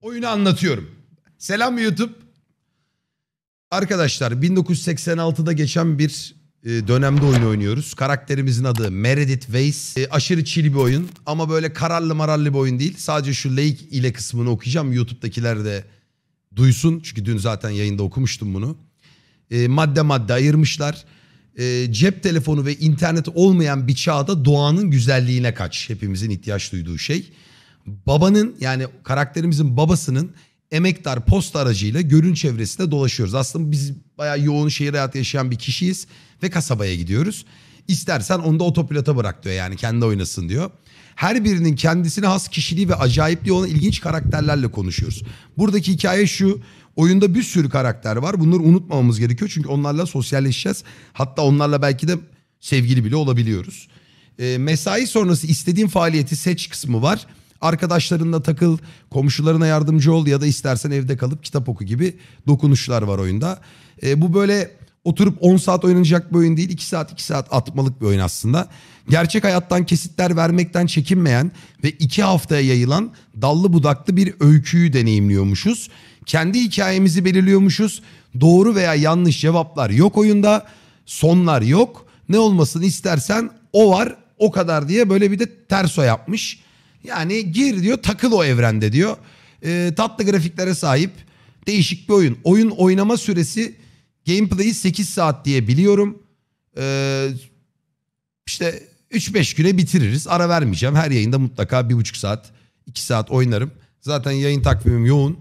Oyunu anlatıyorum. Selam YouTube. Arkadaşlar 1986'da geçen bir e, dönemde oyun oynuyoruz. Karakterimizin adı Meredith Weiss. E, aşırı chill bir oyun ama böyle kararlı mararlı bir oyun değil. Sadece şu Lake ile kısmını okuyacağım. YouTube'dakiler de duysun. Çünkü dün zaten yayında okumuştum bunu. E, madde madde ayırmışlar. Cep telefonu ve internet olmayan bir çağda doğanın güzelliğine kaç. Hepimizin ihtiyaç duyduğu şey. Babanın yani karakterimizin babasının emektar post aracıyla gölün çevresinde dolaşıyoruz. Aslında biz bayağı yoğun şehir hayatı yaşayan bir kişiyiz ve kasabaya gidiyoruz. İstersen onu da otopilota bırak diyor yani kendi oynasın diyor. Her birinin kendisine has kişiliği ve acayipliği olan ilginç karakterlerle konuşuyoruz. Buradaki hikaye şu. Oyunda bir sürü karakter var. Bunları unutmamamız gerekiyor. Çünkü onlarla sosyalleşeceğiz. Hatta onlarla belki de sevgili bile olabiliyoruz. E, mesai sonrası istediğin faaliyeti seç kısmı var. Arkadaşlarınla takıl, komşularına yardımcı ol ya da istersen evde kalıp kitap oku gibi dokunuşlar var oyunda. E, bu böyle oturup 10 saat oynanacak bir oyun değil. 2 saat 2 saat atmalık bir oyun aslında. Gerçek hayattan kesitler vermekten çekinmeyen ve 2 haftaya yayılan dallı budaklı bir öyküyü deneyimliyormuşuz. Kendi hikayemizi belirliyormuşuz. Doğru veya yanlış cevaplar yok oyunda. Sonlar yok. Ne olmasını istersen o var o kadar diye böyle bir de terso yapmış. Yani gir diyor takıl o evrende diyor. Ee, tatlı grafiklere sahip değişik bir oyun. Oyun oynama süresi gameplay'i 8 saat diye biliyorum. Ee, işte 3-5 güne bitiririz. Ara vermeyeceğim. Her yayında mutlaka 1,5 saat 2 saat oynarım. Zaten yayın takvimim yoğun.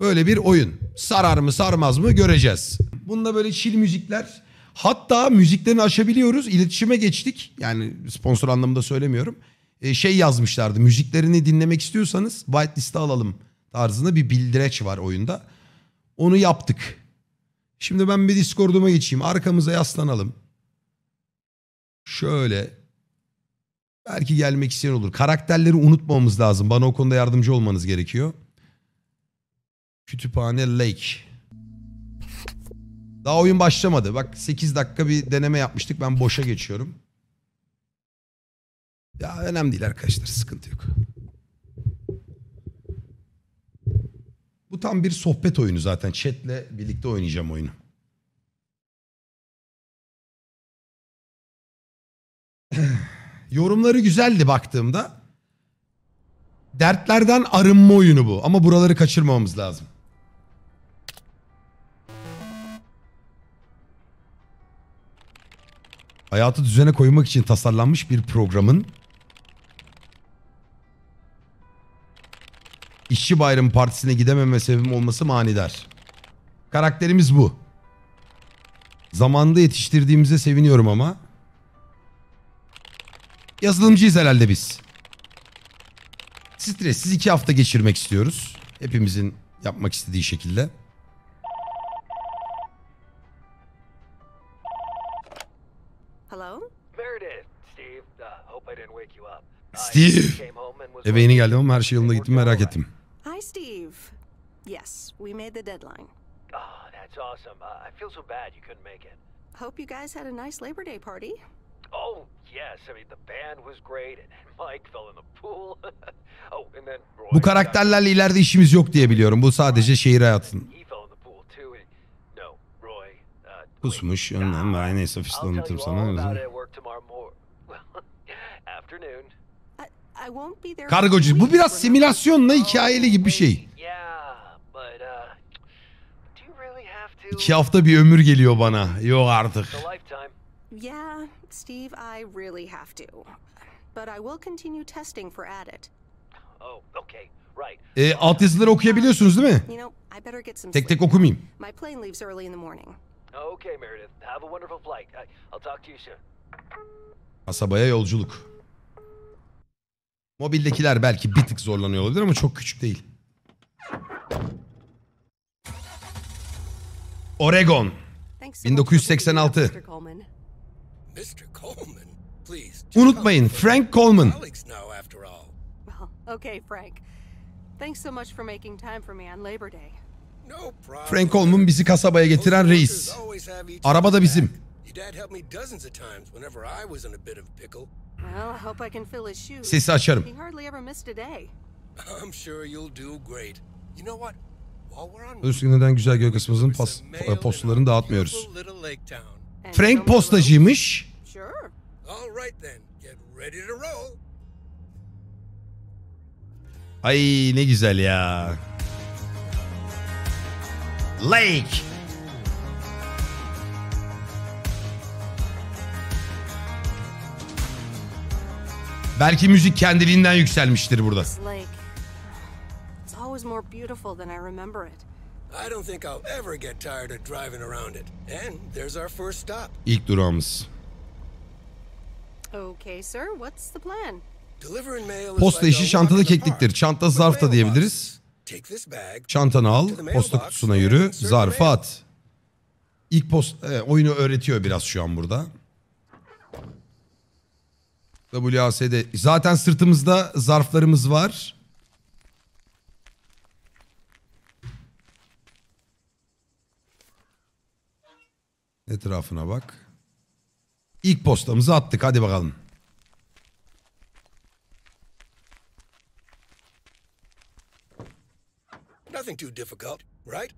Böyle bir oyun. Sarar mı sarmaz mı göreceğiz. Bunda böyle chill müzikler. Hatta müziklerini aşabiliyoruz. İletişime geçtik. Yani sponsor anlamında söylemiyorum. Ee, şey yazmışlardı. Müziklerini dinlemek istiyorsanız whitelist'e alalım tarzında bir bildireç var oyunda. Onu yaptık. Şimdi ben bir Discord'uma geçeyim. Arkamıza yaslanalım. Şöyle. Belki gelmek isteyen olur. Karakterleri unutmamamız lazım. Bana o konuda yardımcı olmanız gerekiyor. Kütüphane Lake. Daha oyun başlamadı. Bak 8 dakika bir deneme yapmıştık. Ben boşa geçiyorum. Ya önemli değil arkadaşlar. Sıkıntı yok. Bu tam bir sohbet oyunu zaten. Chat'le birlikte oynayacağım oyunu. Yorumları güzeldi baktığımda. Dertlerden arınma oyunu bu. Ama buraları kaçırmamamız lazım. Hayatı düzene koymak için tasarlanmış bir programın İşçi Bayramı Partisi'ne gidememe sebebim olması manidar. Karakterimiz bu. Zamanında yetiştirdiğimize seviniyorum ama. Yazılımcıyız herhalde biz. Stressiz iki hafta geçirmek istiyoruz. Hepimizin yapmak istediği şekilde. Hello? Meredith, Steve. Hope I didn't wake you up. I Steve. came home and was Eve yeni geldim ama her şey yolunda gitti mi merak ettim. Hi, Steve. Yes, we made the deadline. Oh, that's awesome. Uh, I feel so bad you couldn't make it. Hope you guys had a nice Labor Day party. Oh, yes. I mean, the band was great, and Mike fell in the pool. oh, and then Roy. Bu karakterlerle ileride işimiz yok diye biliyorum. Bu sadece şehir hayatının. He fell in the pool, too. And, no, Roy. Uh, Pusmuş. Önden ben neyse ofiste anlatırım sana. all o about yüzden. it at work tomorrow morning. Well, afternoon. I, I won't be there. for Kargocu. Bu biraz simülasyonla hikayeli gibi bir şey. Yeah, but uh, do you really have to? İki hafta bir ömür geliyor bana. Yok artık. Yeah, Steve, I really have to. But I will continue testing for Addit. Oh, okay, right. E, alt yazıları okuyabiliyorsunuz değil mi? You know, I better get some Tek tek okumayayım. My plane leaves early in the morning. Okay, Meredith. Have a wonderful flight. I'll talk to you soon. Kasabaya yolculuk. Mobildekiler belki bir tık zorlanıyor olabilir ama çok küçük değil. Oregon. Thanks so much for picking me up, 1986. Mr. Coleman. Mr. Coleman, please. Unutmayın Frank Coleman. Frank. Thanks so much for making time for me on Labor Day. No problem. Frank Coleman bizi kasabaya getiren reis. Araba da bizim. back. Your dad helped me dozens of times whenever I was in a bit of a pickle. Well, I hope I can fill his shoes. Sesi açarım. Neden güzel göl kısmımızın There's pas, in postalarını dağıtmıyoruz. Frank postacıymış. Ay ne güzel ya. Lake. Belki müzik kendiliğinden yükselmiştir burada. Lake. Always more beautiful than I remember it. I don't think I'll ever get tired of driving around it. And there's our first stop. İlk durağımız. Okay, sir, what's the plan? Delivering mail is Posta işi çantada kekliktir. Çanta zarf da diyebiliriz. Take this bag. Çantanı al, posta kutusuna yürü, zarfı at. İlk post e, oyunu öğretiyor biraz şu an burada. WASD. Zaten sırtımızda zarflarımız var. Etrafına bak. İlk postamızı attık. Hadi bakalım. Nothing too difficult, right?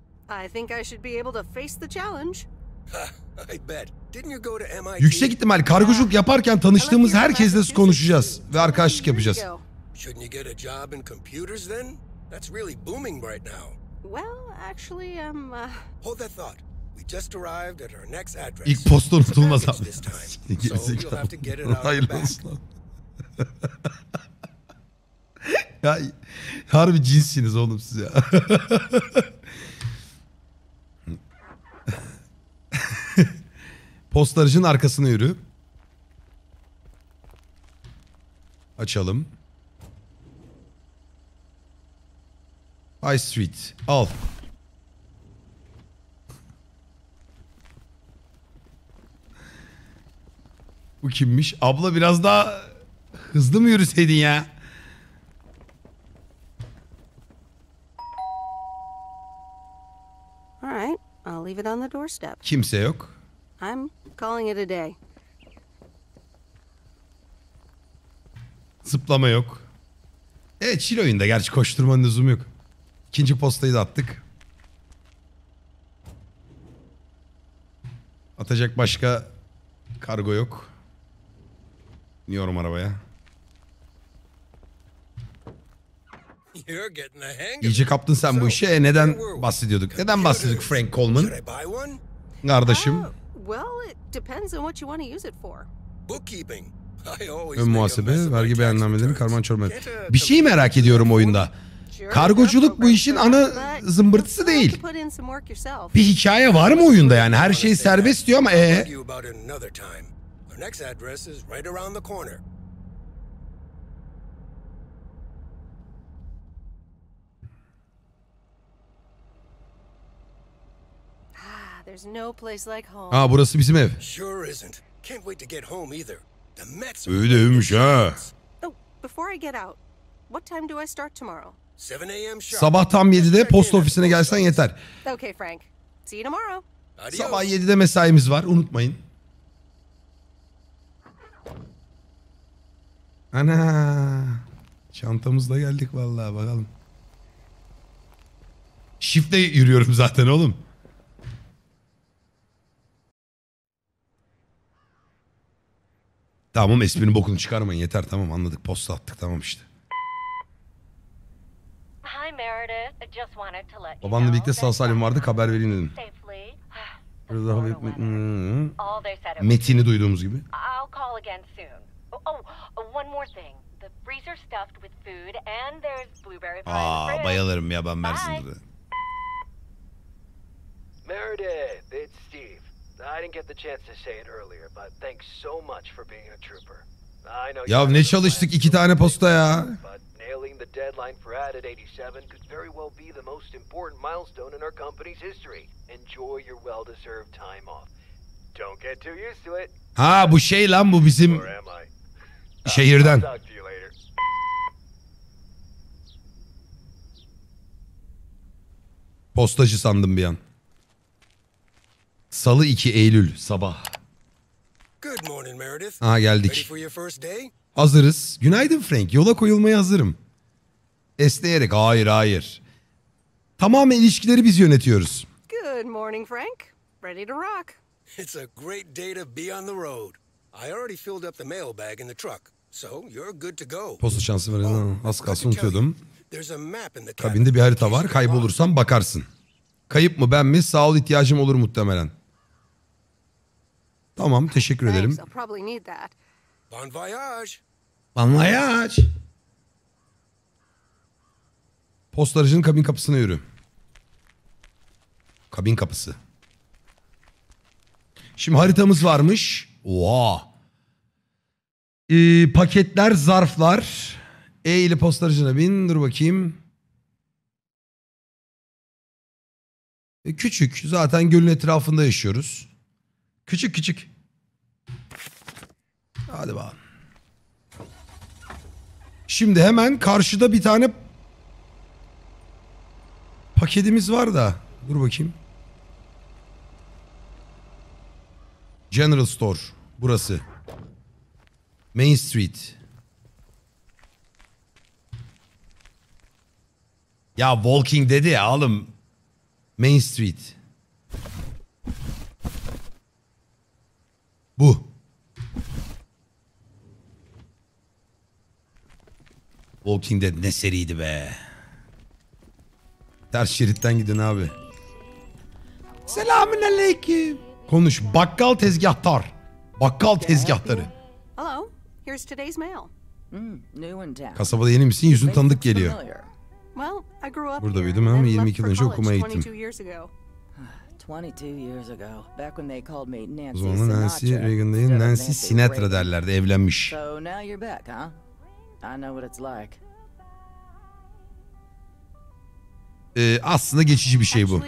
I think I should be able to face the challenge. Ha, I bet. Didn't you go to MIT? Yüksek ihtimal kargoculuk yaparken tanıştığımız herkesle konuşacağız ve arkadaşlık yapacağız. Shouldn't you get a job in computers then? That's really booming right now. Well, actually, I'm. Uh, Hold that thought. We just arrived at our next address. İlk posta unutulmaz abi. the Hayırlı olsun abi. ya harbi cinssiniz oğlum siz ya. Postarcının arkasına yürü. Açalım. High Street. Al. Bu kimmiş? Abla biraz daha hızlı mı yürüseydin ya? all right, I'll leave it on the doorstep. Kimse yok. I'm calling it a day. Zıplama yok. Evet chill oyunda. Gerçi koşturmanın lüzumu yok. İkinci postayı da attık. Atacak başka kargo yok. İniyorum arabaya. İyice kaptın sen bu işe. E, neden bahsediyorduk? Neden bahsediyorduk Frank Coleman? Kardeşim. Uh, Ön muhasebe, vergi beyannameleri, karman çorman. Bir şey merak ediyorum oyunda. Kargoculuk bu işin ana zımbırtısı değil. Bir hikaye var mı oyunda yani? Her şey serbest diyor ama e argue Our next address is right around the corner. Ah, There's no place like home. Aa burası bizim ev. Sure isn't. Can't wait to get home either. The Mets are Öyle playing övmüş the ha. Oh, before I get out, what time do I start tomorrow? 7 a.m. sharp. Sabah tam Just 7'de check posta in at ofisine post gelsen yeter. Okay, Frank. See you tomorrow. Adios. Sabah 7'de mesaimiz var unutmayın. Ana. Çantamızla geldik vallahi bakalım. Shift'le yürüyorum zaten oğlum. Tamam esprinin bokunu çıkarmayın yeter tamam anladık posta attık tamam işte. Babanla birlikte sağ salim vardık haber vereyim dedim. Was- Metini duyduğumuz gibi. Oh, one more thing. The freezer stuffed with food and there's blueberry pie Aa bayılırım ya ben Mersin'de. Meredith, it's Steve. I didn't get the chance to say it earlier, but thanks so much for being a trooper. I know Ya ne çalıştık iki tane posta ya. But nailing the deadline for Added 87 could very well be the most important milestone in our company's history. Enjoy your well-deserved time off. Don't get too used to it, Ha bu şey lan bu bizim or am I? Şehirden. Postacı sandım bir an. Salı 2 Eylül sabah. Ha geldik. Hazırız. Günaydın Frank. Yola koyulmaya hazırım. Esneyerek. Hayır hayır. Tamamen ilişkileri biz yönetiyoruz. Good morning, Frank. Ready to rock. It's a great day to be on the road. I already filled up the mailbag in the truck, so you're good to go. Posta şansı var. Oh, Az kalsın unutuyordum. There's a map in the cabin. Kabinde bir harita in var. Kaybolursan bakarsın. Kayıp mı ben mi? Sağ ol ihtiyacım olur muhtemelen. Tamam teşekkür ederim. Need that. Bon voyage. Posta aracının kabin kapısına yürü. Kabin kapısı. Şimdi haritamız varmış. Oha. Ee, paketler, zarflar. E ile posta aracına bin. Dur bakayım. E, küçük. Zaten gölün etrafında yaşıyoruz. Küçük küçük. Hadi bakalım. Şimdi hemen karşıda bir tane paketimiz var da. Dur bakayım. General Store. Burası. Main Street. Ya Walking dedi ya oğlum. Main Street. Bu. Walking Dead ne seriydi be. Ters şeritten gidin abi. Selamün aleyküm. Konuş. Bakkal tezgahtar. Bakkal tezgahtarı. Hello, here's today's mail. Town. Kasabada yeni misin? Yüzün tanıdık geliyor. Burada büyüdüm ama then 22 left yıl önce okumaya gittim. 22 years ago. 22 years ago, back when they called me O Nancy zaman Nancy Reagan değil Nancy Sinatra derlerdi evlenmiş. Ee, aslında geçici bir şey bu.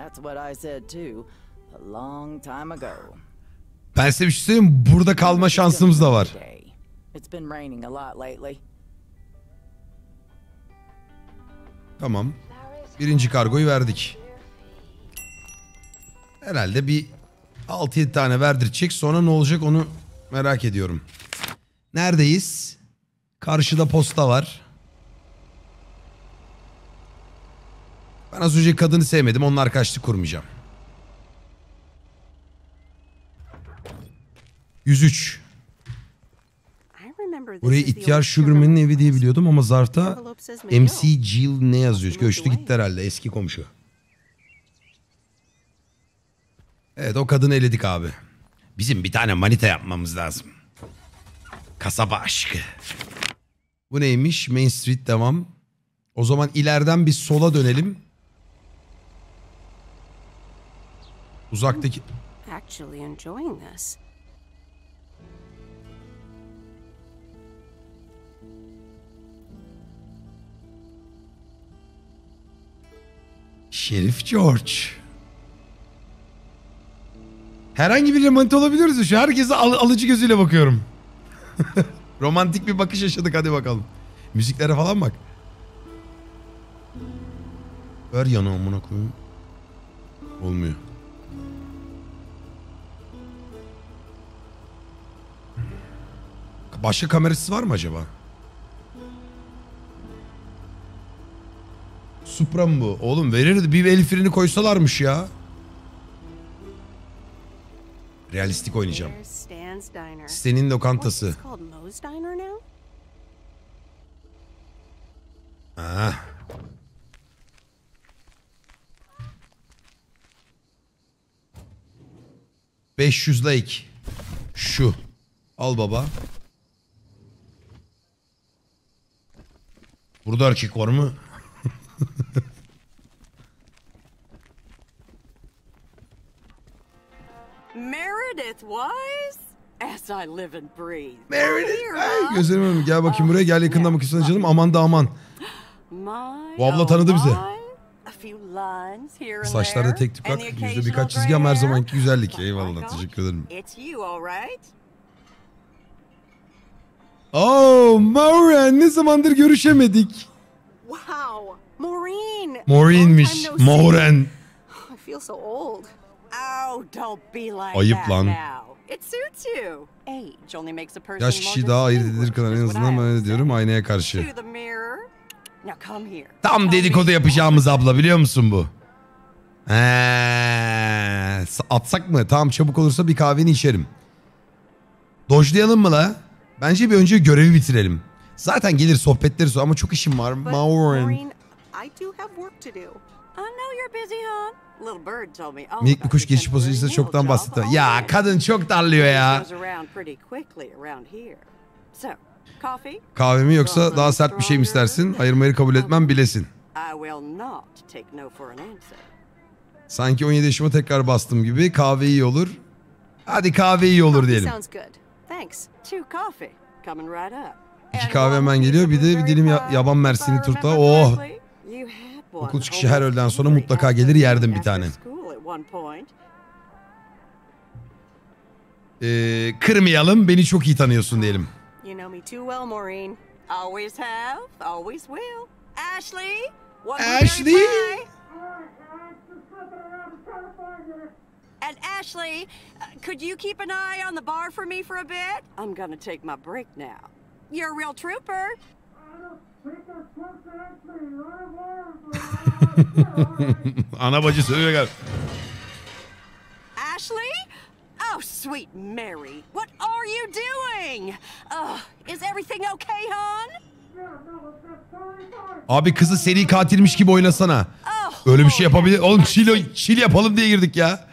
That's what I said too, a long time ago. Ben size bir şey söyleyeyim? Burada kalma şansımız da var. It's been raining a lot lately. Tamam. Birinci kargoyu verdik. Herhalde bir 6-7 tane verdirecek. Sonra ne olacak onu merak ediyorum. Neredeyiz? Karşıda posta var. Ben az önce kadını sevmedim. Onun arkadaşlık kurmayacağım. 103. I remember this Burayı ihtiyar Sugarman'ın Sugarman evi diye biliyordum ama zarfta. MC Jill ne yazıyor? Göçtü gitti herhalde eski komşu. Evet o kadını eledik abi. Bizim bir tane manita yapmamız lazım. Kasaba aşkı. Bu neymiş? Main Street devam. O zaman ileriden bir sola dönelim. Uzaktaki... Actually enjoying this. Şerif George. Herhangi bir manita olabiliriz? Şu herkese al- alıcı gözüyle bakıyorum. Romantik bir bakış yaşadık hadi bakalım. Müziklere falan bak. Ver yana amına koyayım. Olmuyor. Başka kamerası var mı acaba? Supra mı bu? Oğlum verirdi. Bir el freni koysalarmış ya. Realistik oynayacağım. What's lokantası. now? Ha. ...500 like. Şu. Al baba. Burada erkek var mı? Meredith Wise? As I live and breathe. Meredith. Ay, gözlerim önüme. Gel bakayım buraya. Gel yakından bakıyorsun canım. Aman da aman. Bu abla tanıdı bizi. Saçlarda tek tük and ak. the Yüzde birkaç çizgi ama her zamanki güzellik. Eyvallah. Teşekkür ederim. It's you, all right? Oh Maureen ne zamandır görüşemedik. Wow, Maureen. Maureen'miş. Maureen. I feel so old. Oh, don't be like Ayıp that lan. now. It suits you. Age only makes a person Yaş kişi daha ayırt edilir kadar en azından ben öyle diyorum aynaya karşı. To the mirror. Now come here. Tam dedikodu yapacağımız abla biliyor musun bu? He, atsak mı? Tamam çabuk olursa bir kahveni içerim. Dojlayalım mı la? Bence bir önce görevi bitirelim. Zaten gelir sohbetleri sonra ama çok işim var. Maureen. Minik bir kuş your geçiş temporary pozisyonu nail çoktan bahsetti. Ya kadın çok darlıyor ya. Kahve mi yoksa daha sert bir şey mi istersin? Ayırmayı kabul etmem bilesin. Sanki 17 yaşıma tekrar bastım gibi kahve iyi olur. Hadi kahve iyi olur diyelim. Thanks. Two coffee coming right up. İki kahve hemen geliyor. Bir de bir dilim ya- yaban mersini turta. Oh. Okul çıkışı her öğleden sonra mutlaka gelir yerdim bir tane. Ee, kırmayalım beni çok iyi tanıyorsun diyelim. You know me too well, Maureen. Always have, always will. Ashley? Ashley? And Ashley, uh, could you keep an eye on the bar for me for a bit? I'm gonna take my break now. You're a real trooper. Ana bacı söylüyor galiba. Ashley? Oh, sweet Mary, what are you doing? Uh, is everything okay, hon? Abi kızı seri katilmiş gibi oynasana. Oh, Öyle bir şey yapabilir. Oğlum chill, chill yapalım diye girdik ya.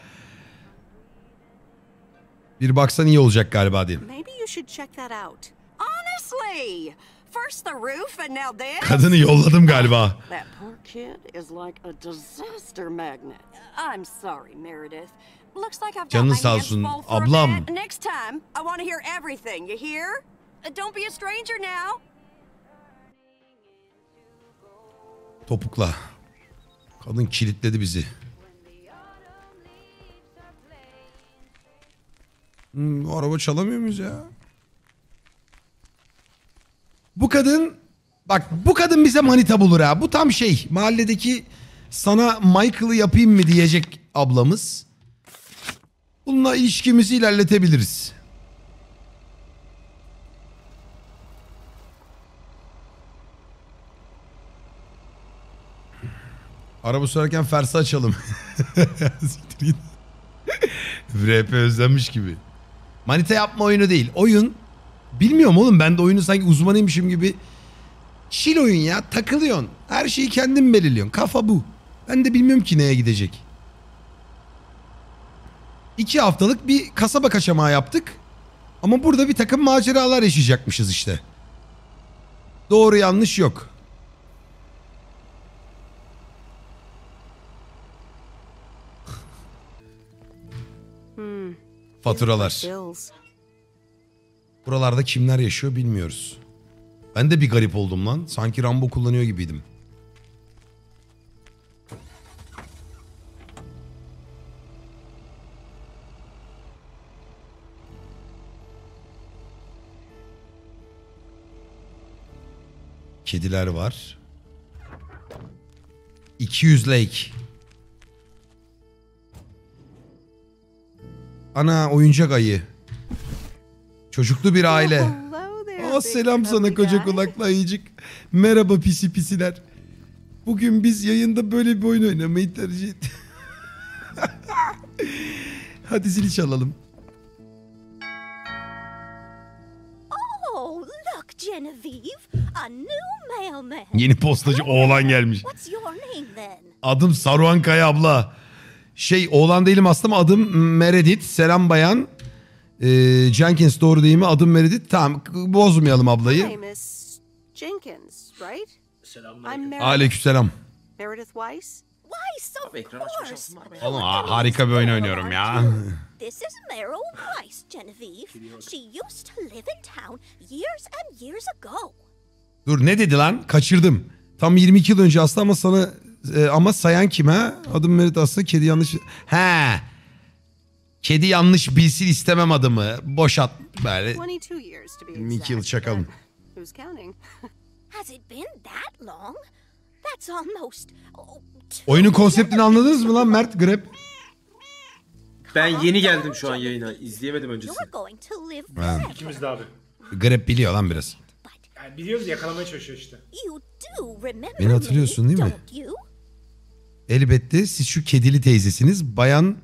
Bir baksan iyi olacak galiba diyeyim. Maybe you should check that out. Honestly, first the roof and now this? Kadını yolladım galiba. That poor kid is like a disaster magnet. Hmm, araba çalamıyor muyuz ya? Bu kadın bak bu kadın bize manita bulur ha. Bu tam şey mahalledeki sana Michael'ı yapayım mı diyecek ablamız. Bununla ilişkimizi ilerletebiliriz. Araba sürerken fersi açalım. RP özlenmiş gibi. Manita yapma oyunu değil. Oyun bilmiyorum oğlum ben de oyunu sanki uzmanıymışım gibi. Chill oyun ya takılıyorsun. Her şeyi kendin belirliyorsun. Kafa bu. Ben de bilmiyorum ki neye gidecek. İki haftalık bir kasaba kaçamağı yaptık. Ama burada bir takım maceralar yaşayacakmışız işte. Doğru yanlış yok. Faturalar. Buralarda kimler yaşıyor bilmiyoruz. Ben de bir garip oldum lan. Sanki Rambo kullanıyor gibiydim. Kediler var. 200 lake. Ana oyuncak ayı. Çocuklu bir aile. Big selam sana koca kulaklı ayıcık. Merhaba pisi pisiler. Bugün biz yayında böyle bir oyun oynamayı tercih ettik. Hadi zili çalalım. Oh, look, Genevieve. A new mailman. Yeni postacı oğlan gelmiş. What's your name then? Adım Saruhan Kaya abla. Şey oğlan değilim aslında ama adım Meredith. Selam bayan. Ee, Jenkins doğru değil mi? Adım Meredith. Tamam bozmayalım Hi, ablayı. Miss Jenkins, right? Meredith, Aleykümselam. Meredith Weiss. Weiss, of course. Oğlum ha- harika bir oyun oynuyorum ya. This is Meryl Weiss, Genevieve. She used to live in town years and years ago. Dur ne dedi lan? Kaçırdım. Tam 22 yıl önce aslında ama sana e, ama sayan kim ha? Adım Merit aslında kedi yanlış. He. Kedi yanlış bilsin istemem adımı. Boşat böyle. 22 years to be 22 yıl çakalım. Who's counting? Has it been that long? That's almost. Oyunun konseptini anladınız mı lan Mert Grep? Calm yeni geldim şu an yayına. İzleyemedim öncesini. Ha. İkimiz de abi. Grep biliyor lan biraz. Yani biliyoruz yakalamaya çalışıyor işte. Beni hatırlıyorsun değil mi? Elbette siz şu kedili teyzesiniz. Bayan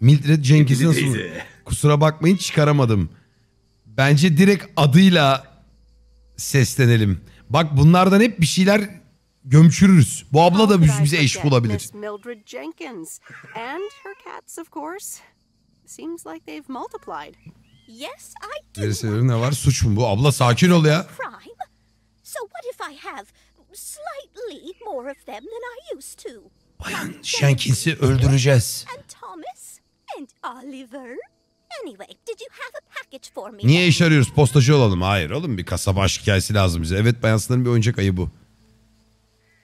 Mildred Kedili nasıl... Kusura bakmayın çıkaramadım. Bence direkt adıyla seslenelim. Bak bunlardan hep bir şeyler gömçürürüz. Bu abla da could bize, eş bulabilir. Miss Mildred Jenkins. And her cats, of course. Seems like they've multiplied. Yes, I do. Very severim ne var? Suç mu bu? Abla sakin ol ya. So what if I have slightly more of them than I used to? Bayan Jenkins'i öldüreceğiz. And Thomas and Oliver. Anyway, did you have a package for me? Niye iş arıyoruz? Postacı olalım. Hayır oğlum bir kasaba aşk hikayesi lazım bize. Evet bayan Sınır'ın bir oyuncak ayı bu.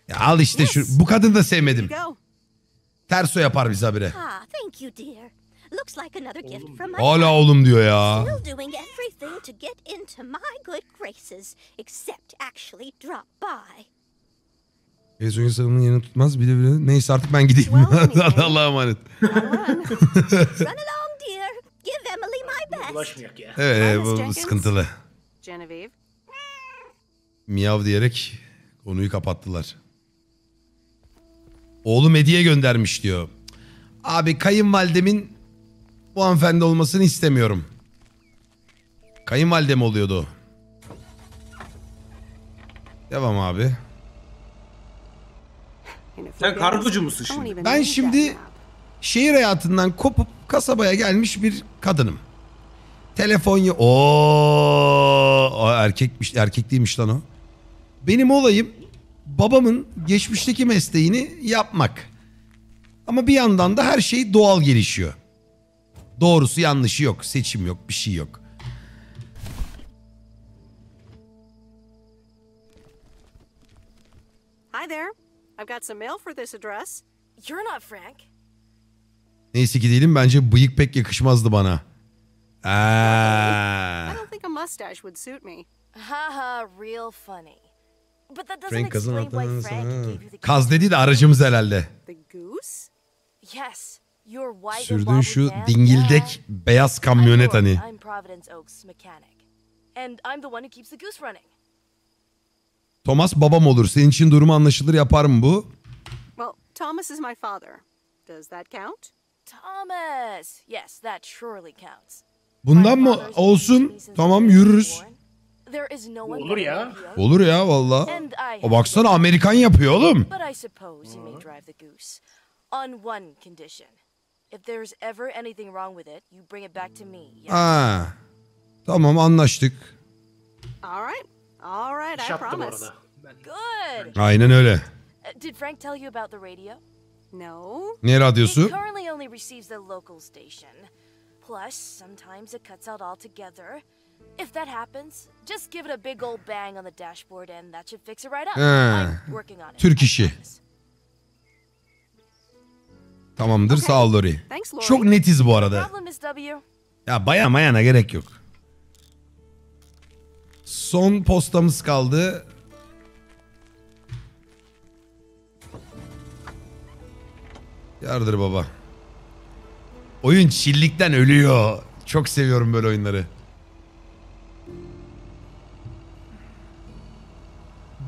Ya al işte şu. Bu kadını da sevmedim. Terso yapar bize habire. Ah, Hala oğlum diyor ya. Ezon'un sarımın yerini tutmaz bile bile. Neyse artık ben gideyim. Hadi Allah'a emanet. Run along, dear. Give Emily my best. Bulaşmayak ya. Evet bu sıkıntılı. Genevieve. Miyav diyerek konuyu kapattılar. Oğlum hediye göndermiş diyor. Abi kayınvalidemin bu hanımefendi olmasını istemiyorum. Kayınvalidem oluyordu. Devam abi. İf Sen kargocu musun şimdi? Ben şimdi şehir hayatından kopup kasabaya gelmiş bir kadınım. Telefon o erkekmiş, erkek değilmiş lan o. Benim olayım babamın geçmişteki mesleğini yapmak. Ama bir yandan da her şey doğal gelişiyor. Doğrusu yanlışı yok, seçim yok, bir şey yok. Hi there. I've got some mail for this address. You're not Frank. Neyse ki değilim bence bıyık pek yakışmazdı bana. I don't think a mustache would suit me. Haha, real funny. But that doesn't Frank kazın explain why Frank gave you the Kaz dedi de aracımız herhalde. The goose? Yes, your white Sürdüğün şu dingildek beyaz kamyonet hani. I'm Providence Oaks mechanic. And I'm the one who keeps the goose running. Thomas babam olur. Senin için durumu anlaşılır yapar mı bu? Well, Thomas is my father. Does that count? Thomas! Yes, that surely counts. Bundan mı olsun? Tamam yürürüz. Olur ya. Olur ya valla. O baksana Amerikan yapıyor oğlum. But I suppose you may drive the goose. On one condition. If there's ever anything wrong with it, you bring it back to me. yes? Ha. Tamam anlaştık. All right. All right, I İş promise. Ben Good! Aynen öyle. Uh, did Frank tell you about the radio? No. Ne He radyosu? currently only receives the local station. Plus, sometimes it cuts out altogether. If that happens, just give it a big old bang on the dashboard and that should fix it right up. Ha. I'm working on it. Türk işi. Tamamdır Okay. sağ ol Lori. Thanks, Lori. Çok netiz bu arada. Problem, Miss W. Ya bayan mayana gerek yok. Son postamız kaldı. Yardır baba. Oyun çillikten ölüyor. Çok seviyorum böyle oyunları.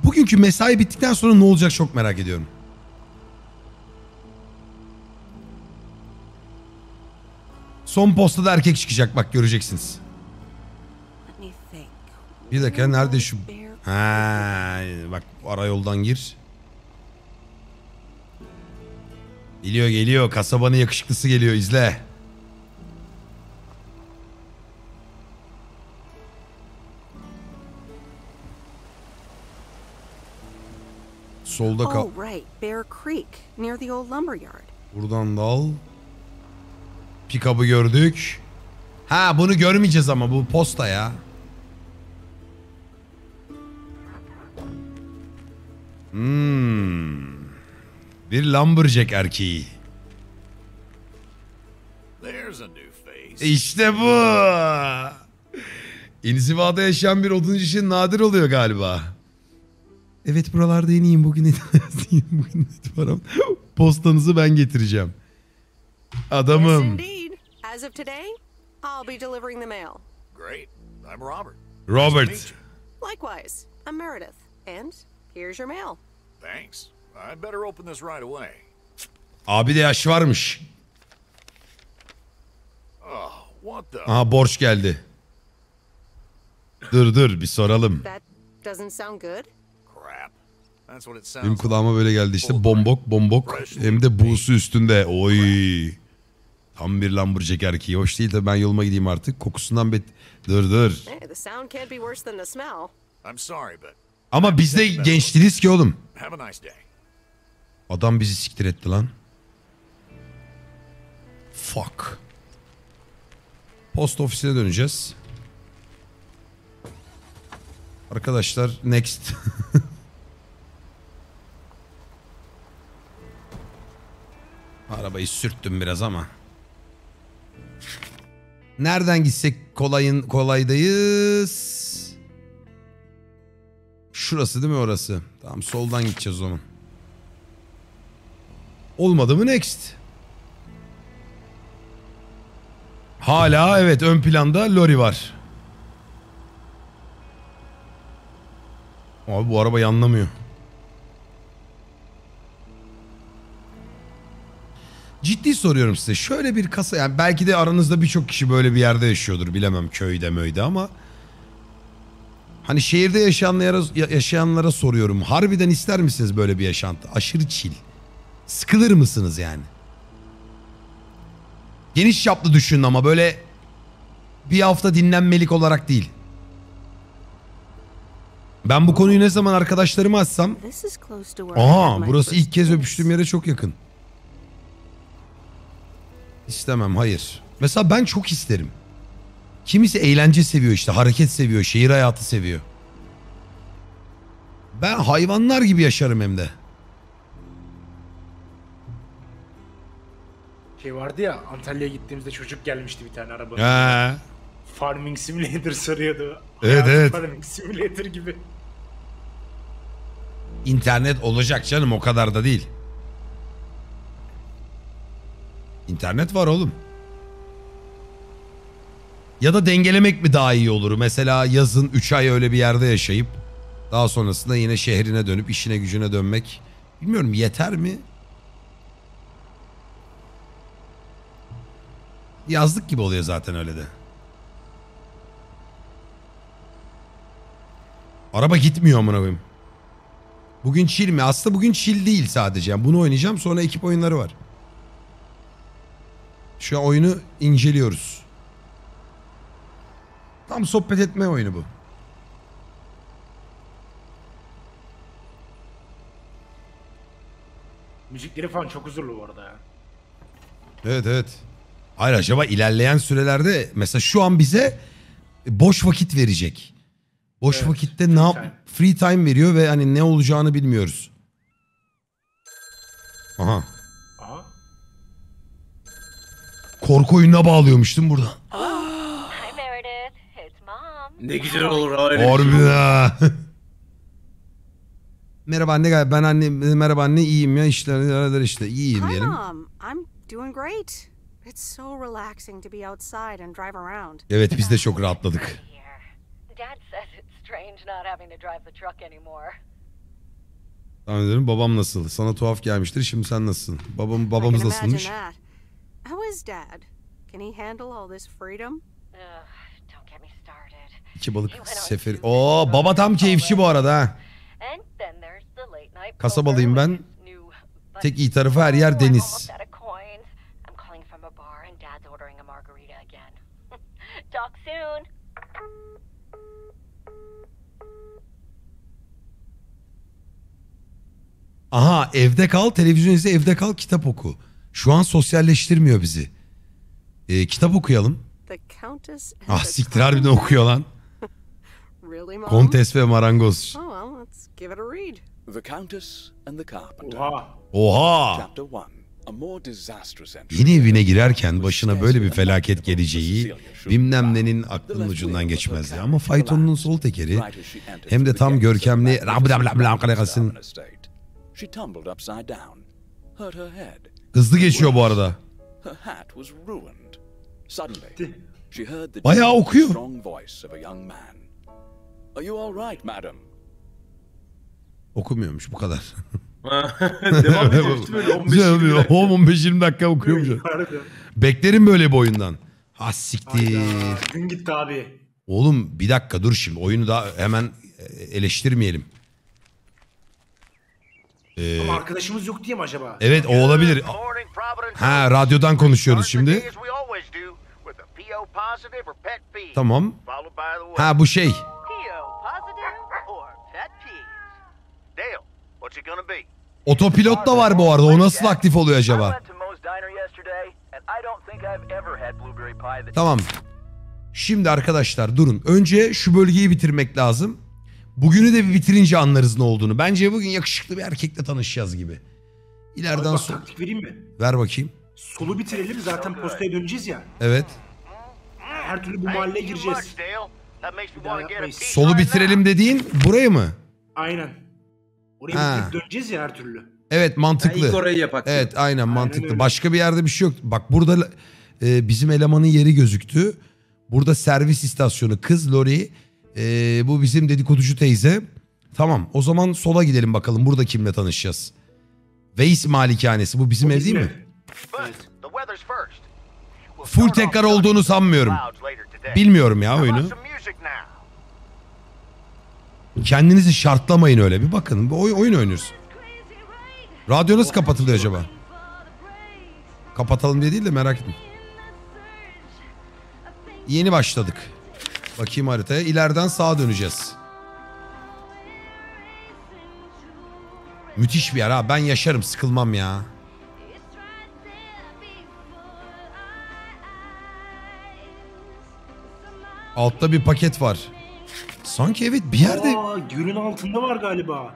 Bugünkü mesai bittikten sonra ne olacak çok merak ediyorum. Son postada erkek çıkacak bak göreceksiniz. Bir dakika nerede şu... Ha, bak ara yoldan gir. Geliyor geliyor kasabanın yakışıklısı geliyor izle. Solda kal. Buradan dal. Pickup'ı gördük. Ha bunu görmeyeceğiz ama bu posta ya. Hmm. Bir lumberjack erkeği. İşte bu. İnzivada yaşayan bir oduncu için nadir oluyor galiba. Evet buralarda en iyiyim bugün bugün itibaren postanızı ben getireceğim. Adamım. indeed. As of today, I'll be delivering the mail. Great. I'm Robert. Likewise, I'm Meredith. And here's your mail. Thanks. I'd better open this right away. Abi de yaş varmış. Oh, what the? Aha borç geldi. Dur dur bir soralım. That doesn't sound good. Crap. That's what it Benim sounds like. kulağıma böyle geldi işte bombok bombok hem de buğusu üstünde. Oy. Tam bir Lamborghini erkeği. Hoş değil de ben yoluma gideyim artık. Kokusundan bet... Dur dur. Hey, the sound can't be worse than the smell. I'm sorry, but Ama biz de genç değiliz ki oğlum. Adam bizi siktir etti lan. Fuck. Post ofisine döneceğiz. Arkadaşlar next. Arabayı sürttüm biraz ama. Nereden gitsek kolayın kolaydayız. Şurası değil mi orası? Tamam soldan gideceğiz o zaman. Olmadı mı next? Hala evet ön planda lori var. Abi bu araba yanlamıyor. Ciddi soruyorum size. Şöyle bir kasa yani belki de aranızda birçok kişi böyle bir yerde yaşıyordur bilemem köyde möyde ama hani şehirde yaşayanlara yaşayanlara soruyorum. Harbiden ister misiniz böyle bir yaşantı? Aşırı chill. Sıkılır mısınız yani? Geniş çaplı düşünün ama böyle bir hafta dinlenmelik olarak değil. Ben bu konuyu ne zaman arkadaşlarıma açsam Aha burası ilk kez öpüştüğüm yere çok yakın. İstemem hayır. Mesela ben çok isterim. Kimisi eğlence seviyor işte hareket seviyor şehir hayatı seviyor. Ben hayvanlar gibi yaşarım hem de. Şey vardı ya Antalya'ya gittiğimizde çocuk gelmişti bir tane araba. He. Farming Simulator soruyordu. Evet, evet. Farming Simulator gibi. İnternet olacak canım o kadar da değil. İnternet var oğlum. Ya da dengelemek mi daha iyi olur? Mesela yazın 3 ay öyle bir yerde yaşayıp daha sonrasında yine şehrine dönüp işine gücüne dönmek. Bilmiyorum yeter mi? Yazlık gibi oluyor zaten öyle de. Araba gitmiyor amına koyayım. Bugün chill mi? Aslında bugün chill değil sadece. Yani bunu oynayacağım sonra ekip oyunları var. Şu an oyunu inceliyoruz. Tam sohbet etme oyunu bu. Müzikleri falan çok huzurlu bu arada ya. Evet evet. Hayır acaba ilerleyen sürelerde mesela şu an bize boş vakit verecek. Boş Evet, vakitte ne yap time. free time veriyor ve hani ne olacağını bilmiyoruz. Aha. Aha. Korku oyununa bağlıyormuştum burada. Mom. Ne güzel olur öyle. Harbi ya. merhaba anne gel- ben anne merhaba anne iyiyim ya işler işte iyiyim Hi, diyelim. Mom. I'm doing great. It's so relaxing to be outside and drive around. Evet biz de çok rahatladık. Dad says it's strange not having to drive the truck anymore. Tamam ederim babam nasıl? Sana tuhaf gelmiştir şimdi sen nasılsın? Babam babamız nasılmış? How is Dad? Can he handle all this freedom? Ugh, don't get me started. İki balık seferi. Oo baba tam keyifçi bu arada ha. Kasabalıyım ben. Tek iyi tarafı her yer deniz. Aha evde kal televizyon izle evde kal kitap oku. Şu an sosyalleştirmiyor bizi. Ee, kitap okuyalım. Ah siktir harbiden okuyor lan. Really, Mom? Kontes ve marangoz. Oh, well, let's give it a read. The Countess and the Carpenter. Oha. Oha! Chapter 1. A more disastrous entry. Yeni evine girerken başına böyle bir felaket geleceği bilmem nenin aklının ucundan geçmezdi. Ama faytonunun sol tekeri hem de tam görkemli hızlı geçiyor bu arada. Bayağı okuyor. Are you all right, madam? Okumuyormuş bu kadar. Devam ediyor böyle 15 Güzel oluyor. dakika. Oğlum 15-20 dakika okuyormuş. Beklerim böyle bir oyundan. Ha siktir. Hayda, Gün gitti abi. Oğlum bir dakika dur şimdi. Oyunu da hemen eleştirmeyelim. Ee, Ama arkadaşımız yok diye mi acaba? evet o olabilir. Ha radyodan konuşuyoruz şimdi. Tamam. Ha bu şey. Otopilot da var bu arada. O nasıl aktif oluyor I acaba? went to Moe's Diner yesterday, and I don't think I've ever had blueberry pie that Tamam. Şimdi arkadaşlar durun. Önce şu bölgeyi bitirmek lazım. Bugünü de bir bitirince anlarız ne olduğunu. Bence bugün yakışıklı bir erkekle tanışacağız gibi. Abi İleriden bak sonra... taktik vereyim mi? Ver bakayım. Solu bitirelim zaten postaya döneceğiz ya. Evet. Her türlü bu mahalleye gireceğiz. Bir daha yapmayız. Solu bitirelim dediğin burayı mı? Aynen. Oraya Ha. bitirip döneceğiz ya her türlü. Evet mantıklı. İlk orayı yapak. Evet aynen mantıklı. öyle. Başka bir yerde bir şey yok. Bak burada e, bizim elemanın yeri gözüktü. Burada servis istasyonu kız Lori. E, bu bizim dedikoducu teyze. Tamam o zaman sola gidelim bakalım. Burada kimle tanışacağız? Veys Malikanesi. Bu bizim ev değil mi? But the weather's first. Full tekrar olduğunu sanmıyorum. Bilmiyorum ya oyunu. Kendinizi şartlamayın öyle bir bakın. Oy- oyun oynuyoruz. Radyo nasıl kapatılıyor acaba? Kapatalım diye değil de merak etme. Yeni başladık. Bakayım haritaya. İleriden sağa döneceğiz. Müthiş bir yer ha. Ben yaşarım sıkılmam ya. Altta bir paket var. Sanki evet bir yerde... Aa, gölün altında var galiba.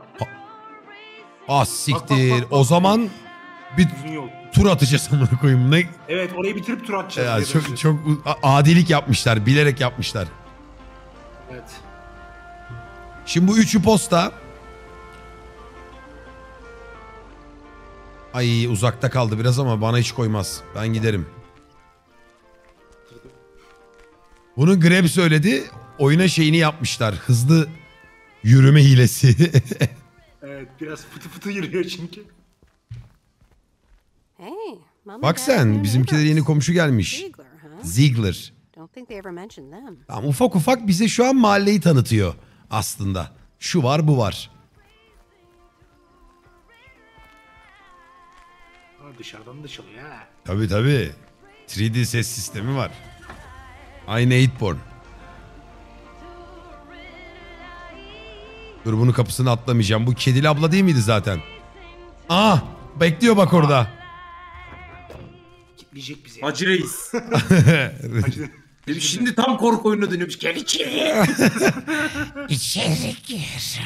Ah siktir. bak, bak, O bak. zaman bir tur atacağız amına koyayım. Ne? Evet orayı bitirip tur atacağız. Ya çok çok adilik yapmışlar. Bilerek yapmışlar. Evet. Şimdi bu üçü posta. Ay uzakta kaldı biraz ama bana hiç koymaz. Ben giderim. Bunu Grab söyledi. Oyuna şeyini yapmışlar. Hızlı yürüme hilesi. Evet biraz fıtı fıtı yürüyor çünkü. Hey, Bak sen new bizimkilere yeni komşu gelmiş. Ziegler. Tamam, ufak ufak bize şu an mahalleyi tanıtıyor aslında. Şu var bu var. Ha, dışarıdan da çalıyor ha. Tabii tabii. 3D ses sistemi var. Aynı 8born. Dur bunun kapısını atlamayacağım. Bu kedili abla değil miydi zaten? Aa bekliyor bak orada. Kitleyecek bizi. Hacı Reis. Şimdi tam korku oyununa dönüyormuş. Gel içeri. İçeri gir.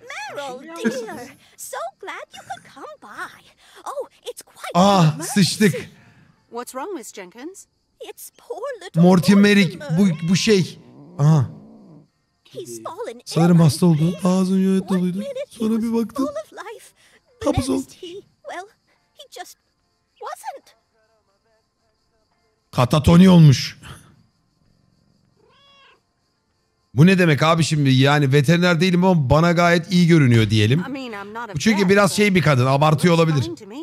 Meryl, dear. So glad you could come by. Oh, it's quite Ah sıçtık. What's wrong, Miss Jenkins? It's poor little Mortimer Mortimer. bu, bu şey. Aha. He's fallen ill, Sanırım hasta oldu. Daha az önce One doluydu. Sonra bir baktım. Kabız oldu. next he, well, he just wasn't. Katatoni olmuş. Bu ne demek abi şimdi? Yani veteriner değilim ama bana gayet iyi görünüyor diyelim. Çünkü biraz şey bir kadın. Abartıyor olabilir. fine to me.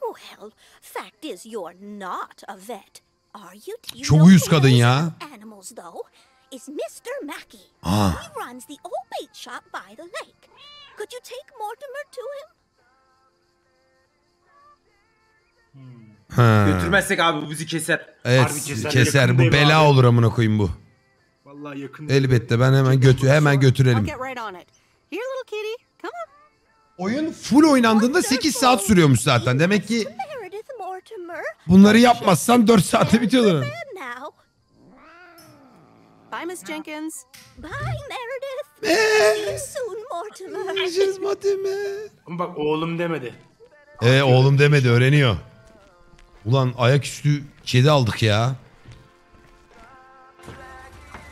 Well, fact is you're not a vet. Are you? Do you Çok uyuz kadın ya. İs Mr. Mackey. Ah. He runs the old bait shop by the lake. Could you take Mortimer to him? Ha. Götürmezsek abi bu bizi keser. Evet Harbi keser, keser. Bu bela abi. olur amına koyayım bu. Vallahi yakın. Elbette ben hemen götü hemen götürelim. get right on it. Here, little kitty. Come on. Oyun full oynandığında 8 saat sürüyormuş zaten. Demek ki Meredith Mortimer. bunları yapmazsan 4 saatte bitiyorlar. Bye, Miss Jenkins. Bye, Meredith. See you soon, Mortimer. Ama bak oğlum demedi. Ee, oğlum demedi öğreniyor. Ulan ayaküstü kedi aldık ya.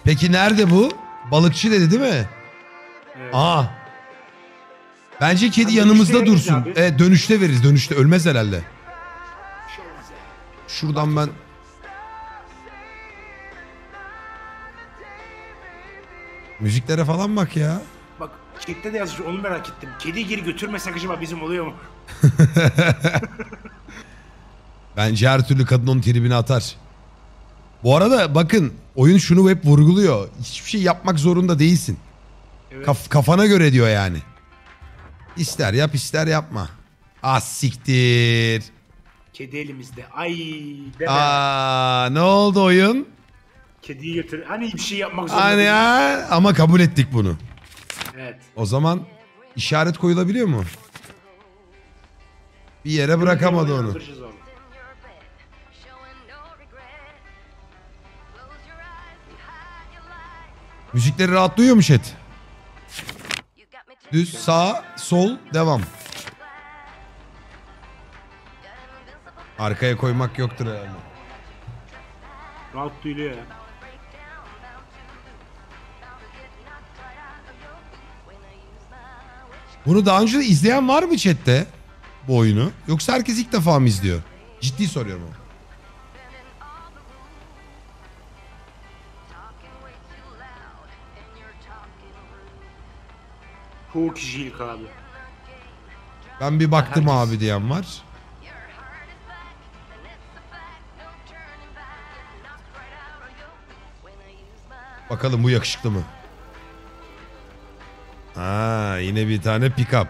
Peki nerede bu? Balıkçı dedi değil mi? Evet. Aa. Bence kedi yanımızda dursun. Evet dönüşte veririz. Dönüşte ölmez herhalde. Şuradan ben Müziklere falan bak ya. Bak chatte de yazmış onu merak ettim. Kediyi geri götürmesek acaba bizim oluyor mu? Bence her türlü kadın onun tribine atar. Bu arada bakın oyun şunu hep vurguluyor. Hiçbir şey yapmak zorunda değilsin. Evet. Kaf- kafana göre diyor yani. İster yap ister yapma. Ah siktir. Kedi elimizde. Ay deme. Aa ne oldu oyun? Kediyi götür. Hani bir şey yapmak zorunda Hani değil. ya ama kabul ettik bunu. Evet. O zaman işaret koyulabiliyor mu? Bir yere bırakamadı onu. Müzikleri rahat duyuyor mu chat? Düz, sağ, sol, devam. Arkaya koymak yoktur herhalde. Rahat duyuluyor ya. Bunu daha önce de izleyen var mı chatte? Bu oyunu. Yoksa herkes ilk defa mı izliyor? Ciddi soruyorum ama. Çoğu kişilik abi. Ben bir baktım Herkes. abi diyen var. Bakalım bu yakışıklı mı? Aa, yine bir tane pick-up.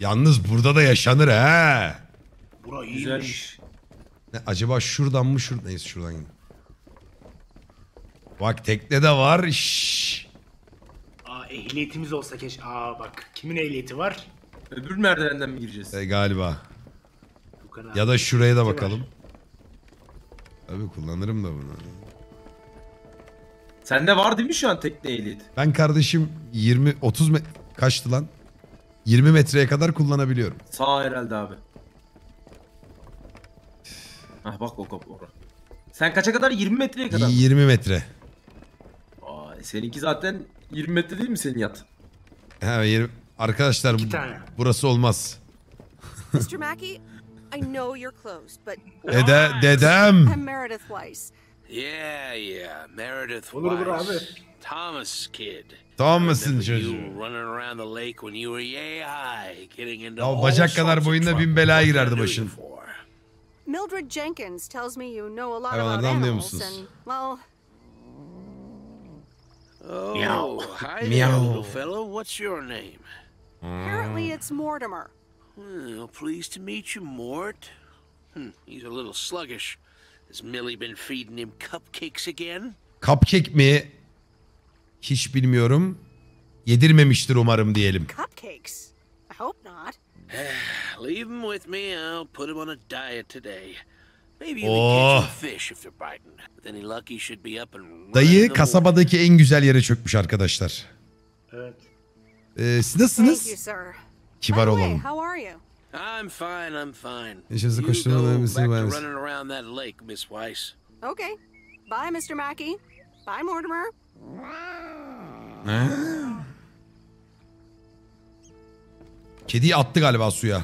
Yalnız burada da yaşanır ha. Bura iyiymiş. Güzelmiş. Ne, acaba şuradan mı şuradan? Neyse şuradan gidelim. Bak tekne de var. Şşş. Aa ehliyetimiz olsa keş. Aa bak kimin ehliyeti var? Öbür merdivenden mi gireceğiz? E, galiba. Ya da şuraya da Var. bakalım. Tabii kullanırım da bunu. Sende var değil mi şu an tekne ehliyeti? Ben kardeşim 20 30 me- kaçtı lan? 20 metreye kadar kullanabiliyorum. Sağ herhalde abi. Ah bak o kapı orada. Sen kaça kadar? 20 metreye kadar mı? 20 metre. Aa, seninki zaten 20 metre değil mi senin yat? Ha, 20 Arkadaşlar bu- tane. burası olmaz. Mr. Mackey, I know you're closed, but Dede, dedem. I'm Meredith Weiss. Yeah, yeah, Meredith Olur olur Weiss. abi. Thomas kid. Thomas'ın Remember çocuğu. You running around the lake when you were yay high, getting into Ya all bacak kadar sorts of boyunda trouble. bin belaya What can I girerdi do başın. for? Mildred Jenkins tells me you know a lot Hayvanlardan about anlıyor animals, musunuz? and well, Oh, Meow. hi there, Meow. little fellow. What's your name? Apparently it's Mortimer. Well, pleased to meet you, Mort. Hmm, he's a little sluggish. Has Millie been feeding him cupcakes again? Cupcake mi? Hiç bilmiyorum. Yedirmemiştir umarım diyelim. Cupcakes? I hope not. Leave him with me. I'll put him on a diet today. Maybe you Oh. can catch him fish if they're biting. With any luck, he should be up and Dayı kasabadaki en güzel yere çökmüş arkadaşlar. Evet. Ee, siz Thank you, nasılsınız? sir. Kibar By the way, olalım. how are you? morning. I'm fine. I'm fine. Yaşınızı You koşturmadan to mısın? running around that lake, Miss Weiss. Okay. Bye, Mr. Mackey. Bye, Mortimer. Kediyi attı galiba suya.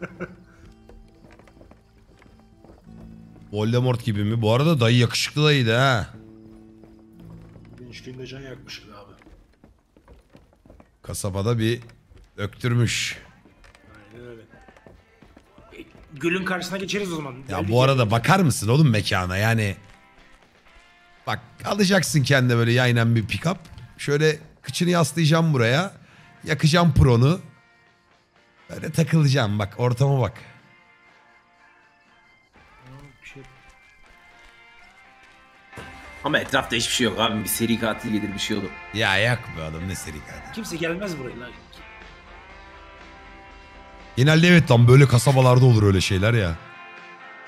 Voldemort gibi mi? Bu arada dayı yakışıklı dayıydı ha. Gençliğinde can yakmışız abi. Kasabada bir öktürmüş. Aynen öyle. E, gölün karşısına geçeriz o zaman. Ya Geldik bu arada bakar mısın oğlum mekana yani. Bak alacaksın kendine böyle yaynen bir pick-up. Şöyle kıçını yaslayacağım buraya. Yakacağım pronu. Böyle takılacağım bak ortama bak. Ama etrafta hiçbir şey yok abi. Bir seri katil gelir bir şey olur. Ya yak be adam ne seri katil. Kimse gelmez buraya lan. Genelde evet lan böyle kasabalarda olur öyle şeyler ya.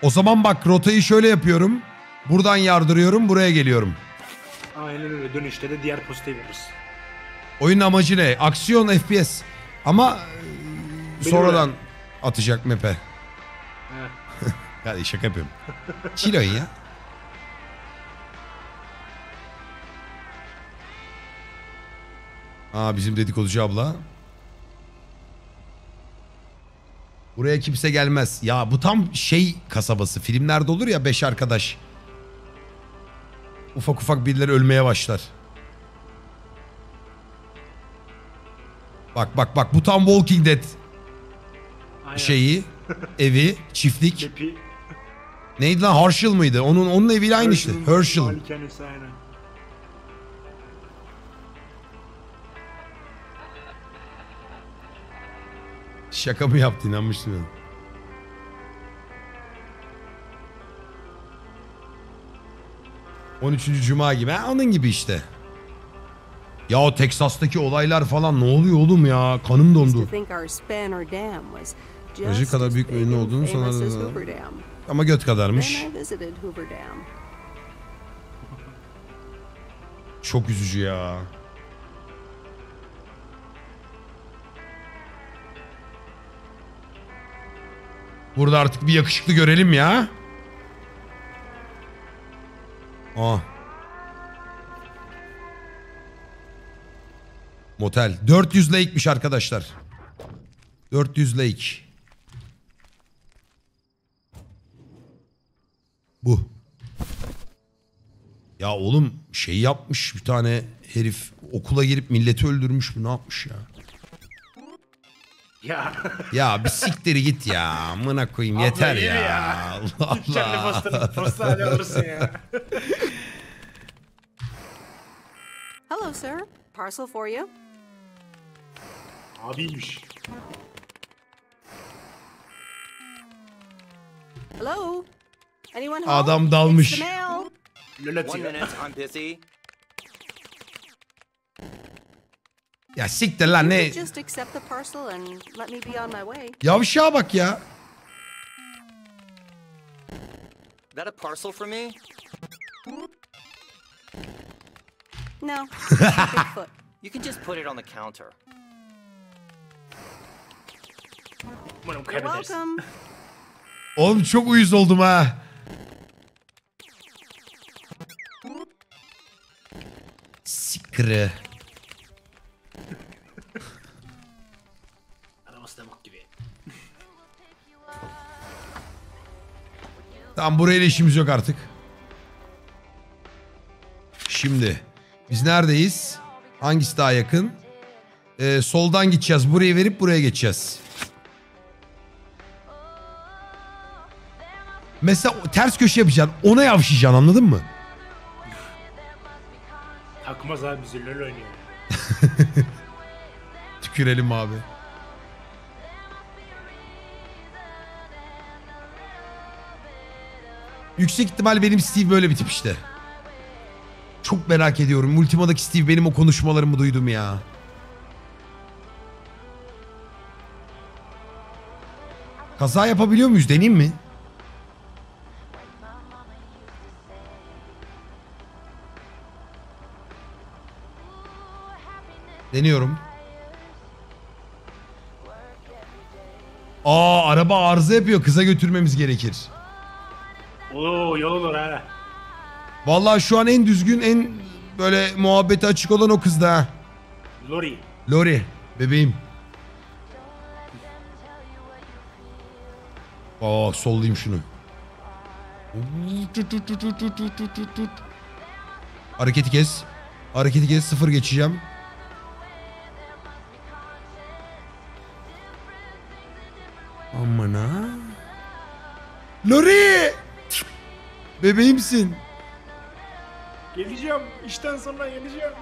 O zaman bak rotayı şöyle yapıyorum. Buradan yardırıyorum buraya geliyorum. Aynen öyle. Dönüşte de diğer postayı veririz. Oyunun amacı ne? Aksiyon FPS. Ama e, sonradan atacak map'e. He. Hadi şaka yapıyorum. Chill oyun ya. Aa bizim dedikoducu abla. Buraya kimse gelmez. Ya bu tam şey kasabası. Filmlerde olur ya beş arkadaş. Ufak ufak birileri ölmeye başlar. Bak bak bak bu tam Walking Dead Aynen. şeyi, evi, çiftlik. Neydi lan Herschel mıydı? Onun onun eviyle aynı işte. Herschel'ın Herschel. malikanesi, aynen. Şaka mı yaptı inanmıştım ben. ...13. Cuma gibi. Ha, onun gibi işte. Ya o Teksas'taki olaylar falan ne oluyor oğlum ya? Kanım dondu. Proje kadar büyük big ünlü olduğunu sonra-. Ama göt kadarmış. Çok üzücü ya. Burada artık bir yakışıklı görelim ya. Aa. Motel. 400 lake'miş arkadaşlar. 400 lake. Bu. Ya oğlum şey yapmış bir tane herif okula girip milleti öldürmüş mü ne yapmış ya? Ya. Ya bir siktiri git ya. Amına koyayım Abla yeter ya. ya. Allah Kendi Allah. postunu postane alırsın ya. Hello, sir. Parcel for you. Abiymiş. Hello? Anyone home? Adam dalmış. One minute, I'm busy. Ya siktir lan ne? could Just accept the parcel and let me be on my way. Yavşağa bak ya. That a parcel for me? No. Bigfoot. You can just put it on the counter. You're welcome. Oğlum çok uyuz oldum ha. Sikri. Tamam burayla işimiz yok artık. Şimdi biz neredeyiz? Hangisi daha yakın? Ee, soldan gideceğiz. Burayı verip buraya geçeceğiz. Mesela ters köşe yapacaksın. Ona yavşayacaksın anladın mı? Takmaz abi bizi lol oynuyor. Tükürelim abi. Yüksek ihtimal benim Steve böyle bir tip işte. Çok merak ediyorum. Ultima'daki Steve benim o konuşmalarımı duydum ya. Kaza yapabiliyor muyuz? Deneyeyim mi? Deniyorum. Aa araba arıza yapıyor. Kıza götürmemiz gerekir. Oo yol olur ha. Vallahi şu an en düzgün, en böyle muhabbeti açık olan o kızda ha. Lori. Lori, bebeğim. Aa sollayayım şunu. Hareketi kes. Hareketi kes. Sıfır geçeceğim. Amına. Lori! Bebeğimsin. Geleceğim. İşten sonra geleceğim.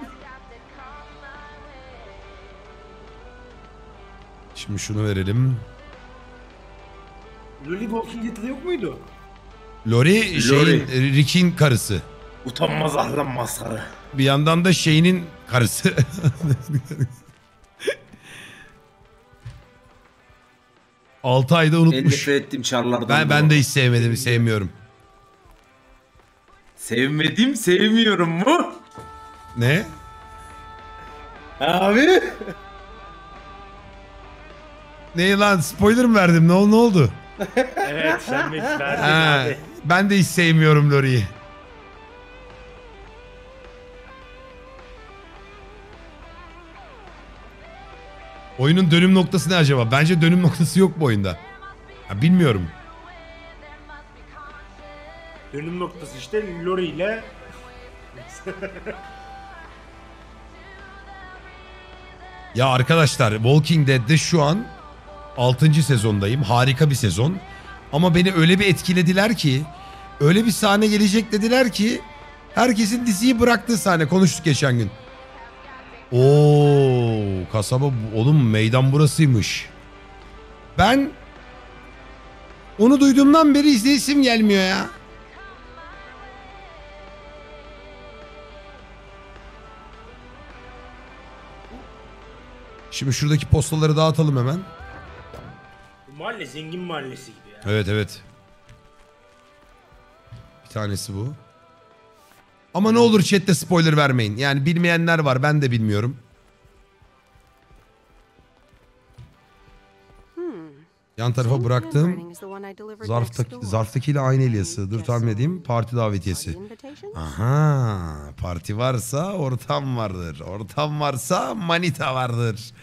Şimdi şunu verelim. Loli Walking Dead'de yok muydu? Lori, şeyin, Rick'in karısı. Utanmaz arlan maskarı. Bir yandan da şeyinin karısı. Altı ayda En unutmuş. nefret ettiğim çarlardan. Ben ben de hiç sevmedim, sevmiyorum. Sevmedim, sevmiyorum mu? Ne? Abi. Ne lan spoiler mı verdim? Ne oldu? Ne oldu? Evet sen mi verdin Ha, abi. ben de hiç sevmiyorum Lori'yi. Oyunun dönüm noktası ne acaba? Bence dönüm noktası yok bu oyunda. Ya bilmiyorum. Dönüm noktası işte Lori ile Ya arkadaşlar Walking Dead'de şu an 6. sezondayım. Harika bir sezon. Ama beni öyle bir etkilediler ki öyle bir sahne gelecek dediler ki herkesin diziyi bıraktığı sahne konuştuk geçen gün. Oo kasaba oğlum meydan burasıymış. Ben onu duyduğumdan beri izleyesim gelmiyor ya. Şimdi şuradaki postaları dağıtalım hemen. Bu mahalle zengin mahallesi gibi ya. Evet evet. Bir tanesi bu. Ama ne olur chatte spoiler vermeyin. Yani bilmeyenler var ben de bilmiyorum. Yan tarafa bıraktığım zarftaki, zarftakiyle aynı Elias'ı. Dur tahmin edeyim. Parti davetiyesi. Aha parti varsa ortam vardır. Ortam varsa manita vardır.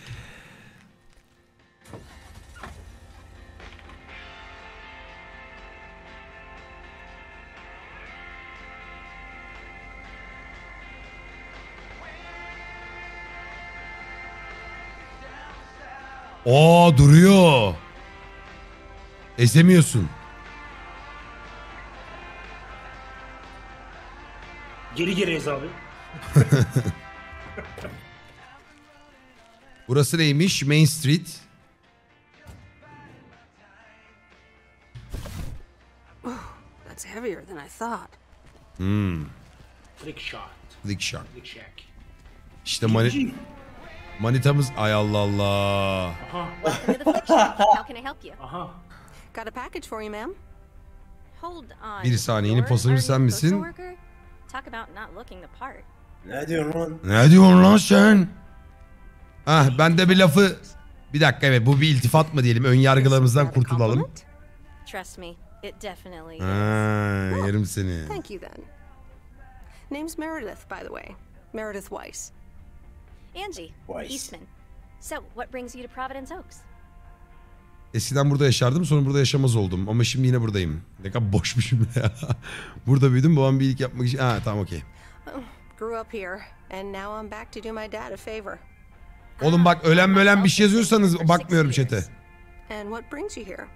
Aa duruyor. Ezemiyorsun. Geri geri ez abi. Burası neymiş? Main Street. That's heavier than I thought. Hmm. Trick shot. Flick shot. Trick shack. İşte mani manitamız ay Allah Allah. How can I help you? Aha. Got a package for you, ma'am. Hold on. Bir saniye yeni You're postacı our sen misin? Talk about not looking the part. Ne diyorsun lan? Ne diyorsun lan sen? Ah ben de bir lafı... Bir dakika evet bu bir iltifat mı diyelim ön yargılarımızdan kurtulalım. Trust me, it definitely Ha, is. yerim seni. Thank you then. Name's Meredith, by the way. Meredith Weiss. Angie, Weiss. Eastman. So, what brings you to Providence Oaks? Eskiden burada yaşardım sonra burada yaşamaz oldum ama şimdi yine buradayım. Ne kadar boşmuşum ya. burada büyüdüm babam bir iyilik yapmak için. Ha tamam okey. Grew up here, and now I'm back to do my dad a favor. Oğlum bak ölen mölen bir şey yazıyorsanız bakmıyorum chat'e. And what brings you here?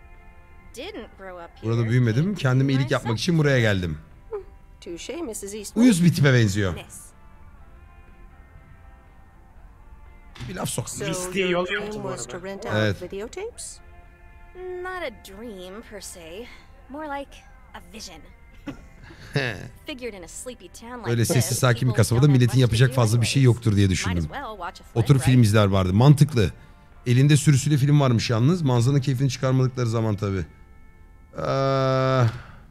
Didn't grow up here. Burada büyümedim. Kendime iyilik yapmak için buraya geldim. Uyuz bir tipe benziyor. Bir laf sok. So Listeyi your yolluyor musun dream bu was to arada? rent out Evet. Not a dream, per se. More like a vision. Figured in a sleepy town like Öyle this, sessiz sakin bir kasabada milletin yapacak fazla bir şey yoktur diye düşündüm. Otur film izler vardı. Mantıklı. Elinde sürüsüyle film varmış yalnız. Manzaranın keyfini çıkarmadıkları zaman tabii. Ee,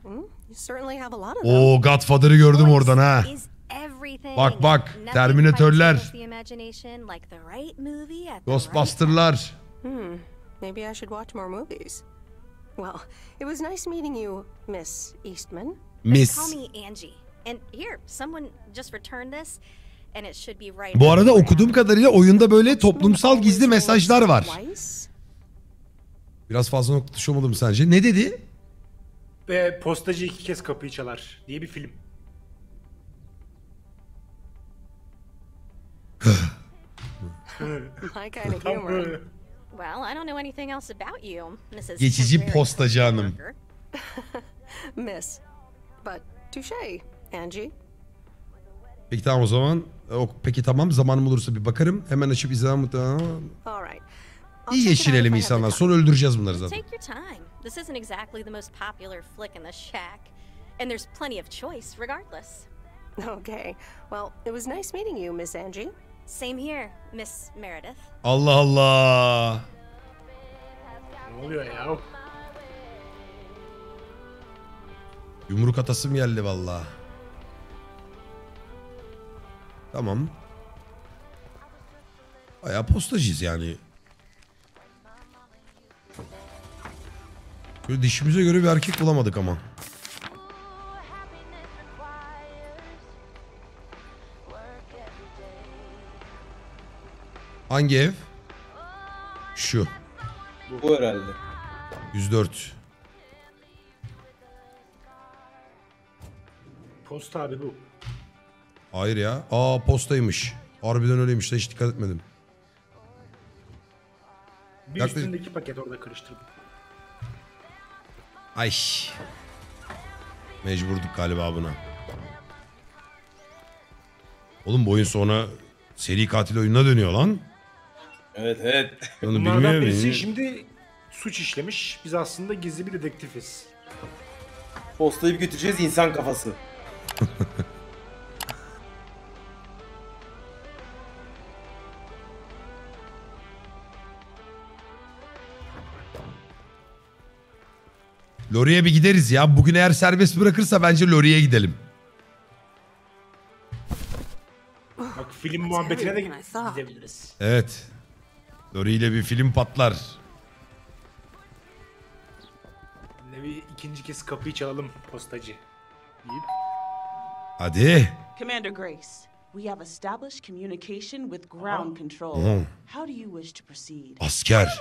Hmm? You certainly have a lot of them. o Godfather'ı gördüm oradan ha. Bak bak, Terminatörler. Ghostbuster'lar. Maybe I should watch more movies. Well, it was nice meeting you, Miss Eastman. Call Miss. me Angie. And here, someone just returned this, and it should be right. Bu arada okuduğum kadarıyla oyunda böyle toplumsal gizli mesajlar var. Biraz fazla nokta dışı olmadı mı sence? Ne dedi? Ve postacı iki kez kapıyı çalar diye bir film. My kind of humor. Well, I don't know anything else about you, Mrs. Geçici postacı hanım. Miss. But touche, Angie. Peki tamam o zaman. O, peki tamam zamanım olursa bir bakarım. Hemen açıp izlemem muhtemelen. All right. I'll İyi have insanlar. Sonra öldüreceğiz bunları zaten. Take your time. This isn't exactly the most popular flick in the shack, and there's plenty of choice regardless. Okay. Well, it was nice meeting you, Miss Angie. Same here, Miss Meredith. Allah Allah. Ne oluyor ya? Yumruk atasım geldi valla. Tamam. Bayağı postacıyız yani. Böyle dişimize göre bir erkek bulamadık ama. Hangi ev? Şu. Bu herhalde. 104. Posta abi bu. Hayır ya. Aa postaymış. Harbiden öyleymiş de hiç dikkat etmedim. Bir Yaklaşık- üstündeki paket orada karıştırdım. Ay. Mecburduk galiba buna. Oğlum bu oyun sonra seri katil oyununa dönüyor lan. Evet evet. Onu Bunlardan bilmiyor birisi muyum? şimdi suç işlemiş. Biz aslında gizli bir dedektifiz. Postayı bir götüreceğiz insan kafası. Lori'ye bir gideriz ya. Bugün eğer serbest bırakırsa bence Lori'ye gidelim. Bak film muhabbetine de gidebiliriz. Evet. Lori ile bir film patlar. Ne bir ikinci kez kapıyı çalalım postacı. Deyip Hadi. Commander Grace, we have established communication with ground control. Aha. How do you wish to proceed? Asker.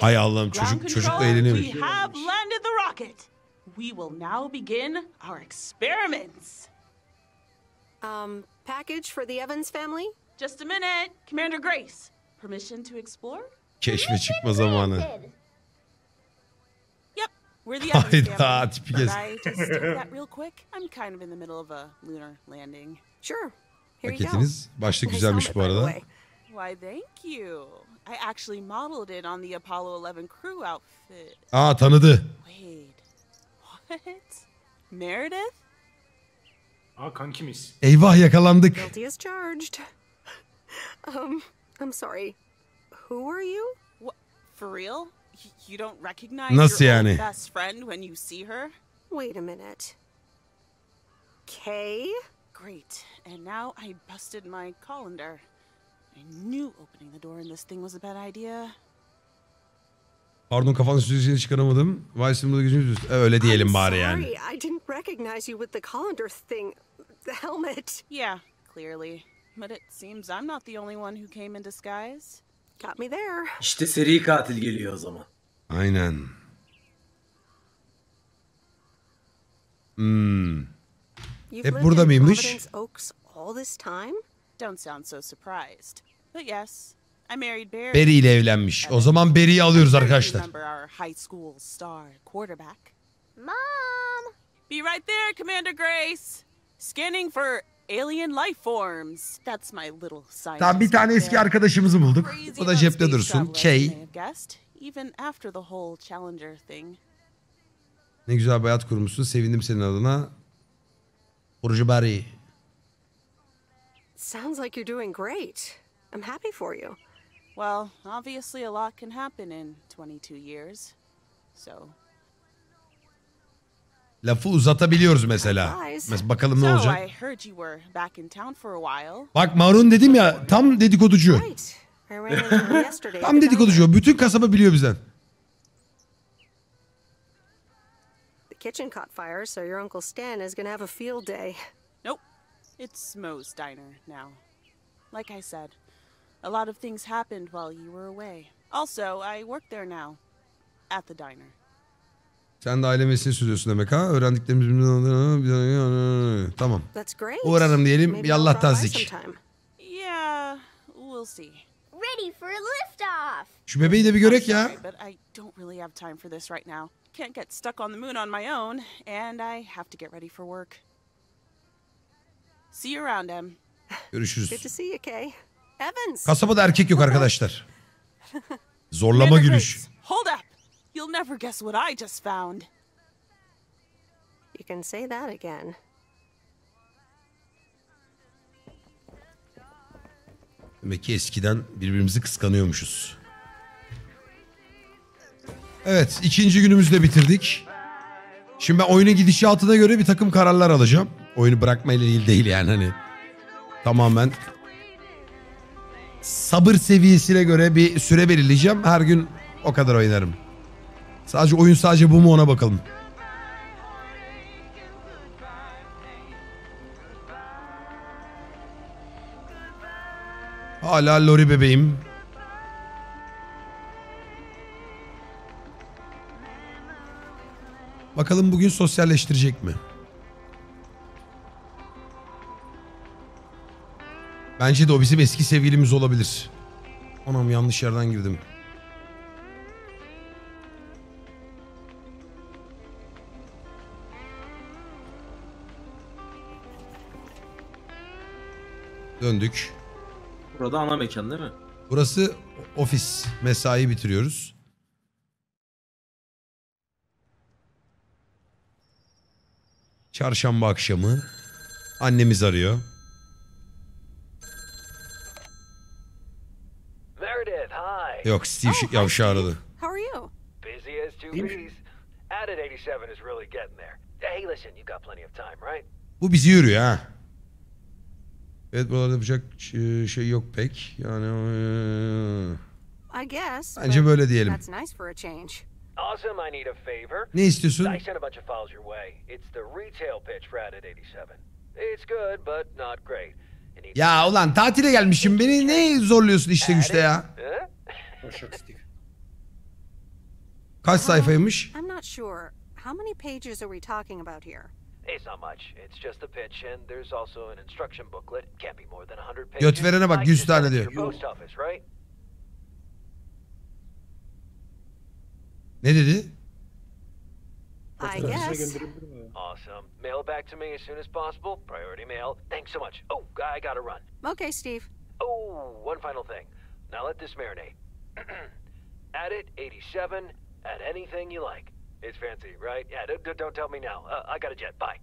Hay Allah'ım Ground çocuk çocuk da control, eğleniyor. We have landed the rocket. We will now begin our experiments. Um, package for the Evans family? Just a minute, Commander Grace. Permission to explore? Keşfe çıkma zamanı. Yep, we're the Hayda, tipi But kez. I just take that real quick. I'm kind of in the middle of a lunar landing. Sure. Here you go. Paketiniz başta güzelmiş bu arada. Why, thank you. I actually modeled it on the Apollo 11 crew outfit. Aa tanıdı. Wait, what? Meredith? Aa kankimiz. Eyvah yakalandık. Guilty as charged. Um, I'm sorry. Who are you? What? For real? You don't recognize Nasıl your yani? best friend when you see her? Wait a minute. Kay? Great. And now I busted my colander. I knew opening the door in this thing was a bad idea. Pardon kafanın süzgeçini çıkaramadım. Vay sınırlı gücümüz. E, Öyle diyelim I'm bari sorry. yani. I didn't recognize you with the colander thing. The helmet. Yeah, clearly. But it seems I'm not the only one who came in disguise. Got me there. İşte seri katil geliyor o zaman. Aynen. Hmm. You've Hep burada mıymış? Oaks all this time? Don't sound so surprised. But yes, I married Barry. Berry ile evlenmiş. O zaman Berry'i alıyoruz arkadaşlar. Remember our high school star quarterback? Mom! Be right there, Commander Grace. Scanning for alien life forms. That's my little science. Tamam bir tane eski arkadaşımızı bulduk. O da cepte dursun. Kay. even after the whole Challenger thing. Ne güzel bir hayat kurmuşsun. Sevindim senin adına. Burcu Berry. Sounds like you're doing great. I'm happy for you. Well, obviously a lot can happen in 22 years. So, Lafı uzatabiliyoruz mesela. Mesela bakalım ne olacak. Bak Marun dedim ya tam dedikoducu. Tam dedikoducu. o. Bütün kasaba biliyor bizden. The kitchen caught fire, so your Uncle Stan is gonna have a field day. Nope. It's Moe's diner now. Like I said, a lot of things happened while you were away. Also, I work there now. At the diner. Sen de aile mesleğini sürdürüyorsun demek ha. Öğrendiklerimiz... Tamam. That's great. Uğrarım diyelim. Yallah tazik. sometime. Yeah, we'll see. Ready for a liftoff! Şu bebeği de bir görek ya. Sorry, but I don't really have time for this right now. Can't get stuck on the moon on my own, and I have to get ready for work. See you around, Em. Görüşürüz. Good to see you, Kay. Evans. Kasabada erkek yok arkadaşlar. Zorlama gülüş. Hold up! You'll never guess what I just found. You can say that again. Demek ki eskiden birbirimizi kıskanıyormuşuz. Evet ikinci günümüzü de bitirdik. Şimdi ben oyunun gidişatına göre bir takım kararlar alacağım. Oyunu bırakmayla ilgili değil yani hani. Tamamen sabır seviyesine göre bir süre belirleyeceğim. Her gün o kadar oynarım. Sadece oyun sadece bu mu ona bakalım. Hala Lori bebeğim. Bakalım bugün sosyalleştirecek mi? Bence de o bizim eski sevgilimiz olabilir. Anam yanlış yerden girdim. Döndük. Burada ana mekan değil mi? Burası ofis. Mesai bitiriyoruz. Çarşamba akşamı. Annemiz arıyor. Meredith, hi. Yok Steve oh, yavşağı aradı. How are you? Busy as two bees. Added 87 is really getting there. Hey, listen, you got plenty of time, right? Bu bizi yürüyor ha. Evet buralarda yapacak ş- şey yok pek. Yani eee, I guess. Bence böyle diyelim. That's nice for a change. Awesome, I need a favor. Ne istiyorsun? I sent a bunch of files your way. It's the retail pitch for Added 87. It's good, but not great. Ya ulan tatile gelmişim beni ne zorluyorsun işte güçte ya. Kaç sayfaymış? I'm not sure. How many pages are we talking about here? It's not much. It's just a pitch, and there's also an instruction booklet. Can't be more than 100 pages. Göt verene bak, I 100 tane sent it to diyor. your Post office, right? Ne dedi? I guess. Awesome. Mail it back to me as soon as possible. Priority mail. Thanks so much. Oh, I gotta run. Okay, Steve. Oh, one final thing. Now let this marinate. add it 87. Add anything you like. It's fancy, right? Yeah. Don't, don't- tell me now. Uh, I got a jet. Bye.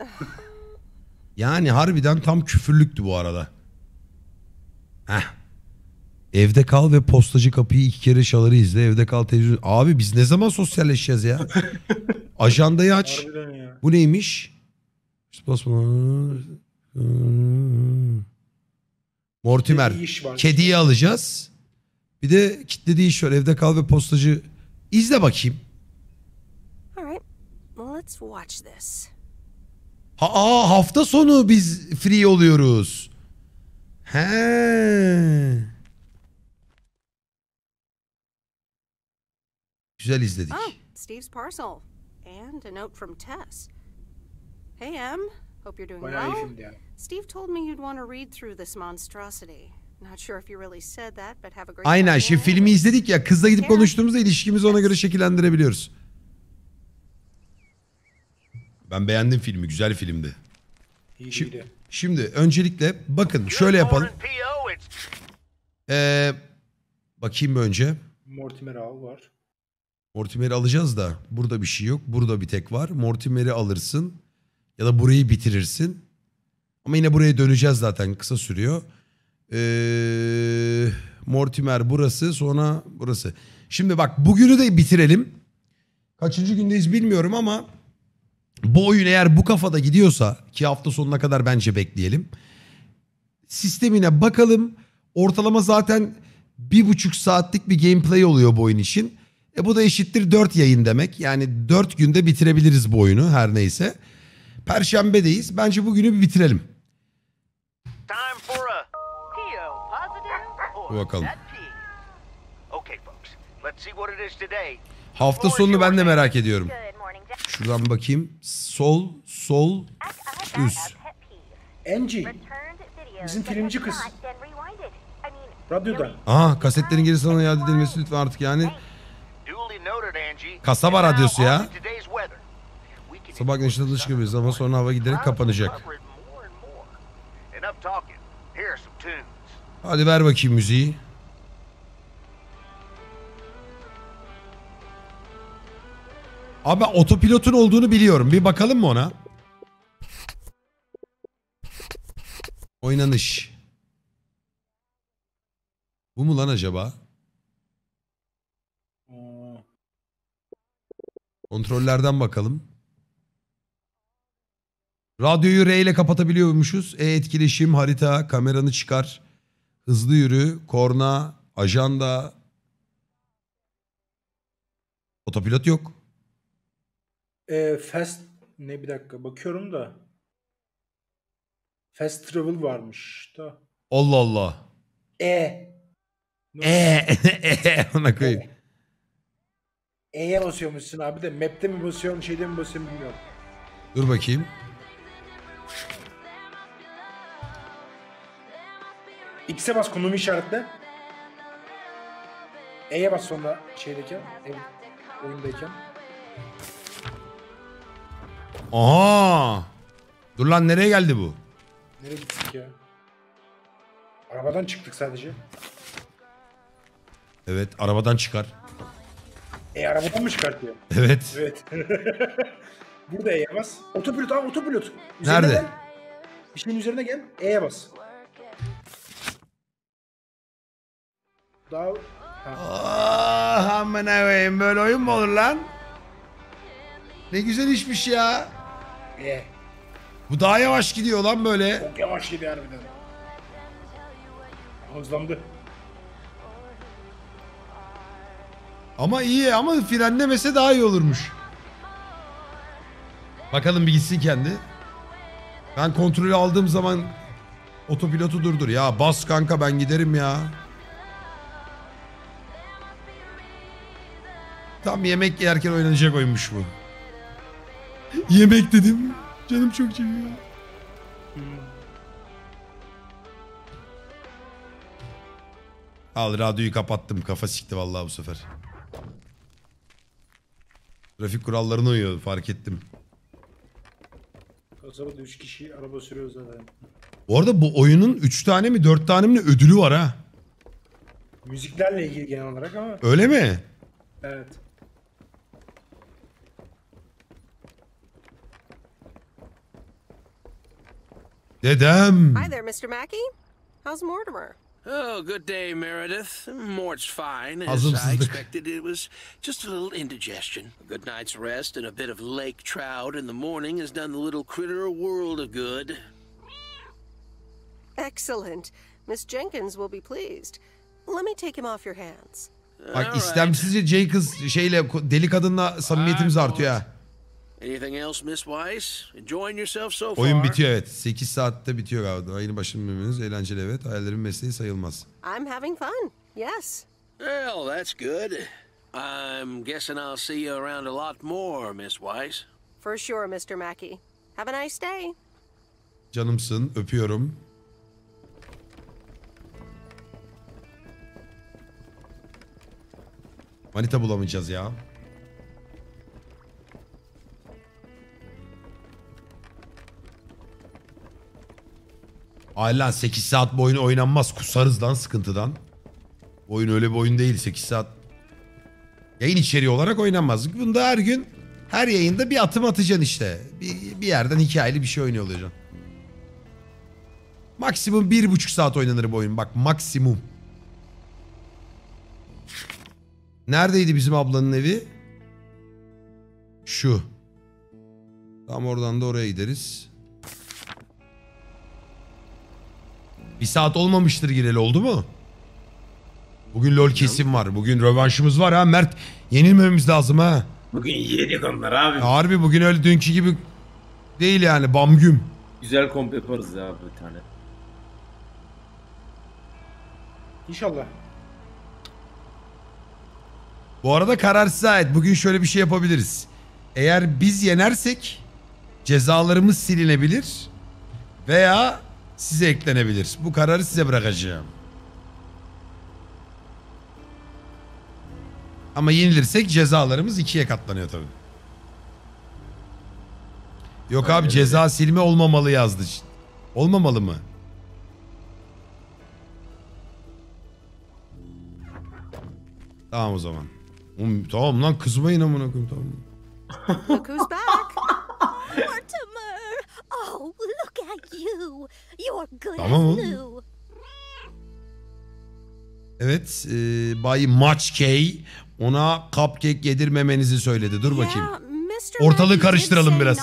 Yani harbiden tam küfürlüktü bu arada. Heh. Evde kal ve postacı kapıyı iki kere çaları izle. Evde kal televizyon. Abi biz ne zaman sosyalleşeceğiz ya? Ajandayı aç. Harbiden ya. Bu neymiş? Mortimer. İş var. Kediyi alacağız. Bir de kitlediği iş var. Evde kal ve postacı. İzle bakayım. All right. Well, let's watch this. Ha, aa, hafta sonu biz free oluyoruz. He. Güzel izledik. Oh, Steve's parcel. And a note from Tess. Hey, Em. Hope you're doing well. Steve told me you'd want to read through this monstrosity. Not sure if you really said that, but have a great Aynen şimdi filmi izledik ya kızla gidip konuştuğumuzda ilişkimizi ona göre şekillendirebiliyoruz. Ben beğendim filmi güzel filmdi. İyi Şi- iyiydi. Şimdi öncelikle bakın şöyle yapalım. Ee, bakayım bir önce. Mortimer Al var. Mortimer'i alacağız da burada bir şey yok. Burada bir tek var. Mortimer'i alırsın ya da burayı bitirirsin. Ama yine buraya döneceğiz zaten kısa sürüyor. Ee, Mortimer burası sonra burası. Şimdi bak bugünü de bitirelim. Kaçıncı gündeyiz bilmiyorum ama bu oyun eğer bu kafada gidiyorsa ki hafta sonuna kadar bence bekleyelim. Sistemine bakalım. Ortalama zaten bir buçuk saatlik bir gameplay oluyor bu oyun için. E bu da eşittir 4 yayın demek. Yani 4 günde bitirebiliriz bu oyunu her neyse. Perşembedeyiz. Bence bugünü bir bitirelim. Today. Hafta sonunu ben de merak ediyorum. Şuradan bakayım. Sol, sol, üst. Angie. Bizim filmci kız. Radyoda. Aha kasetlerin geri sana iade edilmesi lütfen artık yani. Kasaba radyosu ya. Sabah güneşinde dış gibiyiz ama sonra hava giderek kapanacak. Enough talking. Here are some tunes. Hadi ver bakayım müziği. Abi otopilotun olduğunu biliyorum. Bir bakalım mı ona? Oynanış. Bu mu lan acaba? Kontrollerden bakalım. Radyoyu R ile kapatabiliyormuşuz. E-etkileşim, harita, kameranı çıkar. Hızlı yürü, korna, ajanda. Otopilot yok. e, fast ne bir dakika bakıyorum da. Fast travel varmış da. Allah Allah. E. E, e, ona koyayım. E'ye basıyormuşsun abi de map'te mi basıyorsun şeyde mi basıyorsun bilmiyorum. Dur bakayım. X'e bas konumu işaretle. E'ye bas sonra şeydeyken, ev, oyundayken. Aha. Dur lan nereye geldi bu? Nereye gittik ya? Arabadan çıktık sadece. Evet arabadan çıkar. E arabadan mı çıkartıyor? Evet. Evet. Burada E'ye bas. Otopilot abi otopilot. Üzerine Nerede? gel. Bir şeyin üzerine gel. E'ye bas. Daha... Ha. Ah amına koyayım böyle oyun mu olur lan? Ne güzel işmiş ya. E. Bu daha yavaş gidiyor lan böyle. Çok yavaş gidiyor harbiden. Hızlandı. Ama iyi ama frenlemese daha iyi olurmuş. Bakalım bir gitsin kendi. Ben kontrolü aldığım zaman otopilotu durdur. Ya bas kanka ben giderim ya. Tam yemek yerken oynanacak oyunmuş bu. yemek dedim. Canım çok çekiyor. Al radyoyu kapattım. Kafa sikti vallahi bu sefer. Trafik kurallarına uyuyor fark ettim. Kasabada 3 kişi araba sürüyor zaten. Bu arada bu oyunun 3 tane mi 4 tane mi ödülü var ha. Müziklerle ilgili genel olarak ama. Öyle mi? Evet. Dedem. Hi there, Mr. Mackey. How's Mortimer? Oh, good day, Meredith. Mort's fine. As I expected, it was just a little indigestion. A good night's rest and a bit of lake trout in the morning has done the little critter a world of good. Excellent. Miss Jenkins will be pleased. Let me take him off your hands. Bak istemsizce kız şeyle deli kadınla samimiyetimiz artıyor ha. Anything else, Miss Weiss? Enjoying yourself so far? Oyun bitiyor evet. 8 saatte bitiyor galiba. Ayını başında eğlenceli evet. Hayallerimin mesleği sayılmaz. I'm having fun. Yes. Well, that's good. I'm guessing I'll see you around a lot more, Miss Weiss. For sure, Mr. Mackey. Have a nice day. Canımsın. Öpüyorum. Manita bulamayacağız ya. Ay lan 8 saat bu oyun oynanmaz. Kusarız lan sıkıntıdan. Oyun öyle bir oyun değil 8 saat. Yayın içeriği olarak oynanmaz. Bunda her gün her yayında bir atım atacaksın işte. Bir, bir yerden hikayeli bir şey oynuyor olacaksın. Maksimum bir buçuk saat oynanır bu oyun. Bak maksimum. Neredeydi bizim ablanın evi? Şu. Tam oradan da oraya gideriz. Bir saat olmamıştır gireli oldu mu? Bugün lol kesim var. Bugün rövanşımız var ha Mert. Yenilmememiz lazım ha. Bugün yedik onlar abi. Harbi bugün öyle dünkü gibi değil yani bam güm. Güzel komp yaparız ya bir tane. İnşallah. Bu arada kararsız ait. Bugün şöyle bir şey yapabiliriz. Eğer biz yenersek cezalarımız silinebilir veya size eklenebilir. Bu kararı size bırakacağım. Ama yenilirsek cezalarımız ikiye katlanıyor tabii. Yok abi ceza silme olmamalı yazdı. Olmamalı mı? Tamam o zaman. Oğlum, tamam lan kızmayın amına koyayım tamam. Look who's back. Mortimer! Oh, look at you. You're good Tamam as new. Evet, e, Bay Match K ona cupcake yedirmemenizi söyledi. Dur bakayım. Ortalığı karıştıralım biraz.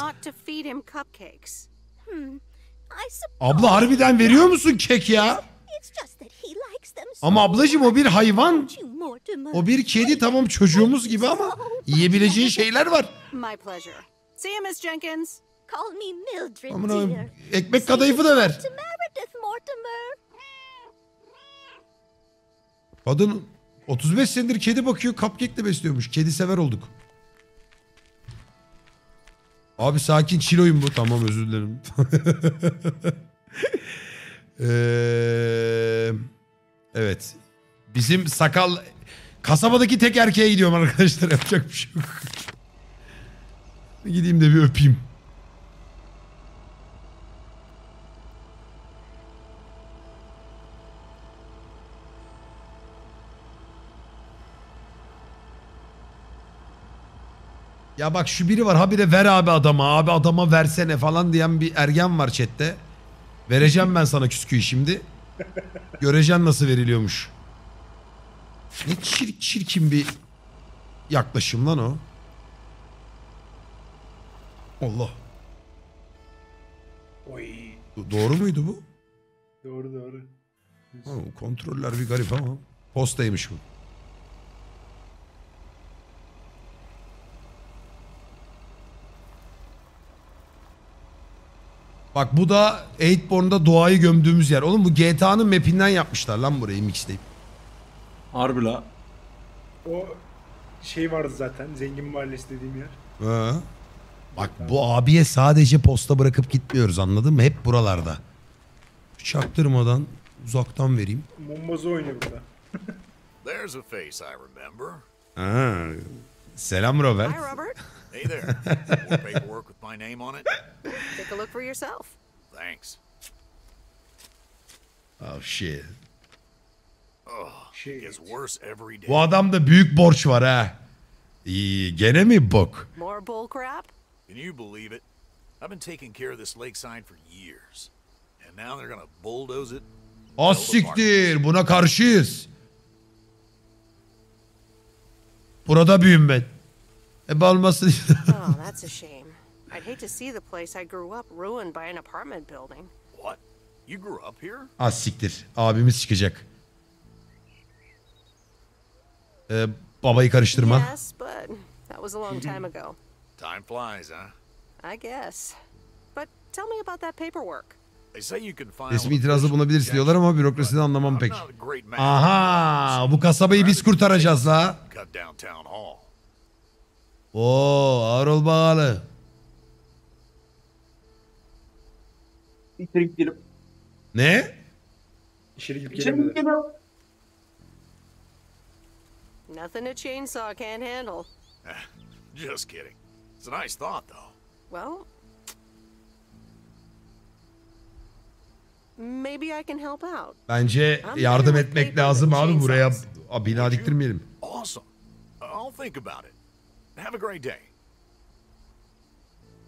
Hmm. Abla harbiden veriyor musun kek ya? Ama ablacığım o bir hayvan. O bir kedi tamam çocuğumuz gibi ama yiyebileceği şeyler var. My pleasure. See you, Miss Jenkins. Call me Mildred, Amına dear. ekmek kadayıfı da ver. To Meredith, Mortimer. Kadın 35 senedir kedi bakıyor cupcake'le besliyormuş. Kedi sever olduk. Abi sakin chill oyun bu. Tamam özür dilerim. Eee, evet. Bizim sakal kasabadaki tek erkeğe gidiyorum arkadaşlar. Yapacak bir şey yok. Gideyim de bir öpeyim. Ya bak şu biri var habire ver abi adama abi adama versene falan diyen bir ergen var chatte. Vereceğim ben sana küsküyü şimdi. Göreceksin nasıl veriliyormuş. Ne çir, çirkin bir yaklaşım lan o. Allah. Oy. Do- Doğru muydu bu? Doğru doğru. Ha, kontroller bir garip ama. Postaymış bu. Bak bu da 8born'da doğayı gömdüğümüz yer. Oğlum bu GTA'nın map'inden yapmışlar lan burayı mixtape. Harbi la. O şey vardı zaten. Zengin Mahallesi dediğim yer. Ha. Bak bu abiye sadece posta bırakıp gitmiyoruz anladın mı? Hep buralarda. Çaktırmadan uzaktan vereyim. Mumbozu oynuyor burada. There's a face I remember. Ha. Selam Robert. Hi, Robert. Hey there. More paperwork with my name on it? Take a look for yourself. Thanks. Oh shit. Oh, it gets worse every day. Bu adamda büyük borç var ha. İyi, gene mi bok? More bull crap? Can you believe it? I've been taking care of this lakeside for years. And now they're gonna bulldoze it? Az siktir. Buna karşıyız. Burada büyüm ben. E olmasın. Oh, that's a shame. I'd hate to see the place I grew up ruined by an apartment building. What? You grew up here? Az siktir. Abimiz çıkacak. Ee, babayı karıştırma. Yes, but that was a long time ago. Time flies, huh? I guess. But tell me about that paperwork. They say you can file Resmi itirazda official bulunabiliriz diyorlar ama bürokrasiden anlamam pek. Aha bu kasabayı biz kurtaracağız la. Oo ağır ol bağlı. İçeri gidelim. Ne? İçeri gidip İçeri gelelim. gidelim. Nothing a chainsaw can't handle. Just kidding. It's a nice thought, though. Well, maybe I can help out. Bence yardım etmek lazım abi buraya. Bina diktirmeyelim. Awesome. I'll think about it. Have a great day.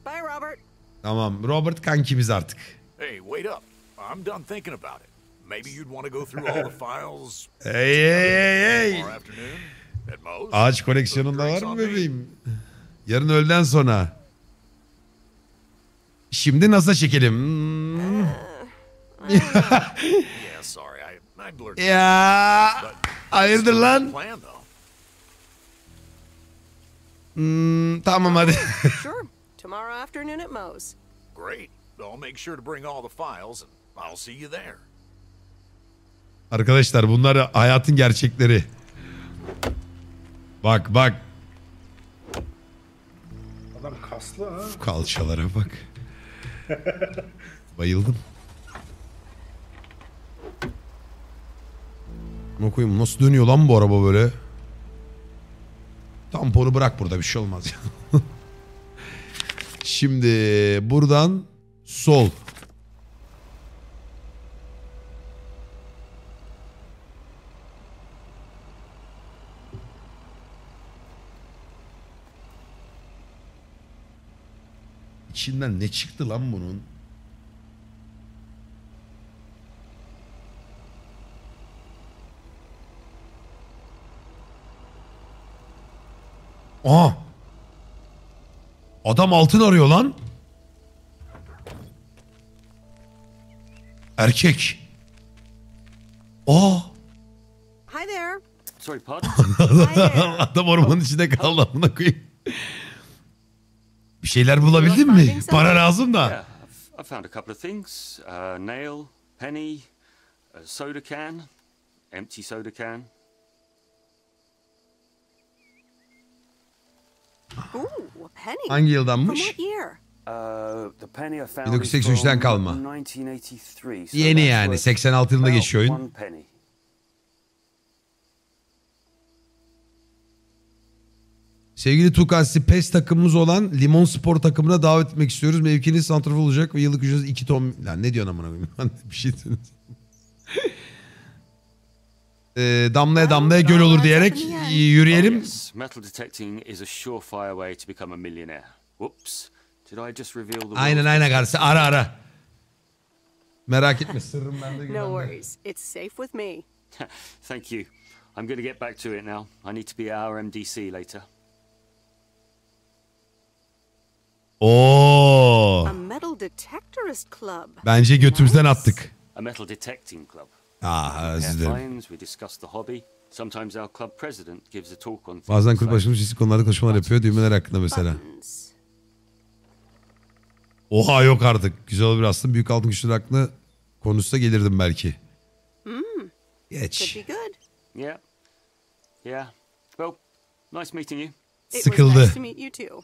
Bye, Robert. Tamam Robert kankimiz artık. Hey, wait up. I'm done thinking about it. Maybe you'd want to go through all the files Hey hey hey hey. Ağaç koleksiyonunda var mı bebeğim? Yarın öğleden sonra. Şimdi NASA çekelim. Hmm. yeah, sorry. I, I blurted. ya hayırdır lan? Hmm, tamam hadi. Sure. Tomorrow afternoon at Moe's. Great. I'll make sure to bring all the files, and I'll see you there. Arkadaşlar bunlar hayatın gerçekleri. Bak bak Adam kaslı ha. kalçalara bak. Bayıldım. Ne koyayım nasıl dönüyor lan bu araba böyle? Tamponu bırak burada bir şey olmaz. Şimdi buradan sol. İçinden ne çıktı lan bunun? Aa! Adam altın arıyor lan. Erkek. Aa! Hi there. Sorry, pardon? Adam ormanın içinde kaldı amına koyayım. Bir şeyler bulabildin mi? Para lazım da. I found a couple of things. Uh, nail, penny, a soda can, empty soda can. Ooh, a penny. Hangi yıldanmış? what year? Uh, the penny I found 1983'ten is kalma. from 1983. so Yeni yani. worth 86 yılında geçiyor oyun. Sevgili Tukan sizi PES takımımız olan Limon Spor takımına davet etmek istiyoruz. Mevkiniz santrafor olacak ve yıllık ücretiniz 2 ton... Lan ne diyorsun amına koyayım? bir şey söylüyorsun. Ee, damlaya damlaya göl olur diyerek yürüyelim. Yes, metal detecting is a surefire way to become a millionaire. Whoops. Did I just reveal the Aynen aynen kardeşim ara ara. Merak etme sırrım bende No güvende. worries. It's safe with me. Thank you. I'm going to get back to it now. I need to be our MDC later. Oo. A metal detectorist club. Bence götümüzden attık. A metal detecting club. Ah özür dilerim. finds, we discuss the hobby. Sometimes our club president gives a talk on Bazen kulüp like başımız çeşitli konularda konuşmalar yapıyor. Düğmeler hakkında mesela. Oha yok artık. Güzel olur aslında. Büyük altın güçleri hakkında konuşsa gelirdim belki. Hmm. Geç. Could be good. Yeah. Yeah. Well, nice meeting you. It Sıkıldı. was nice to meet you too.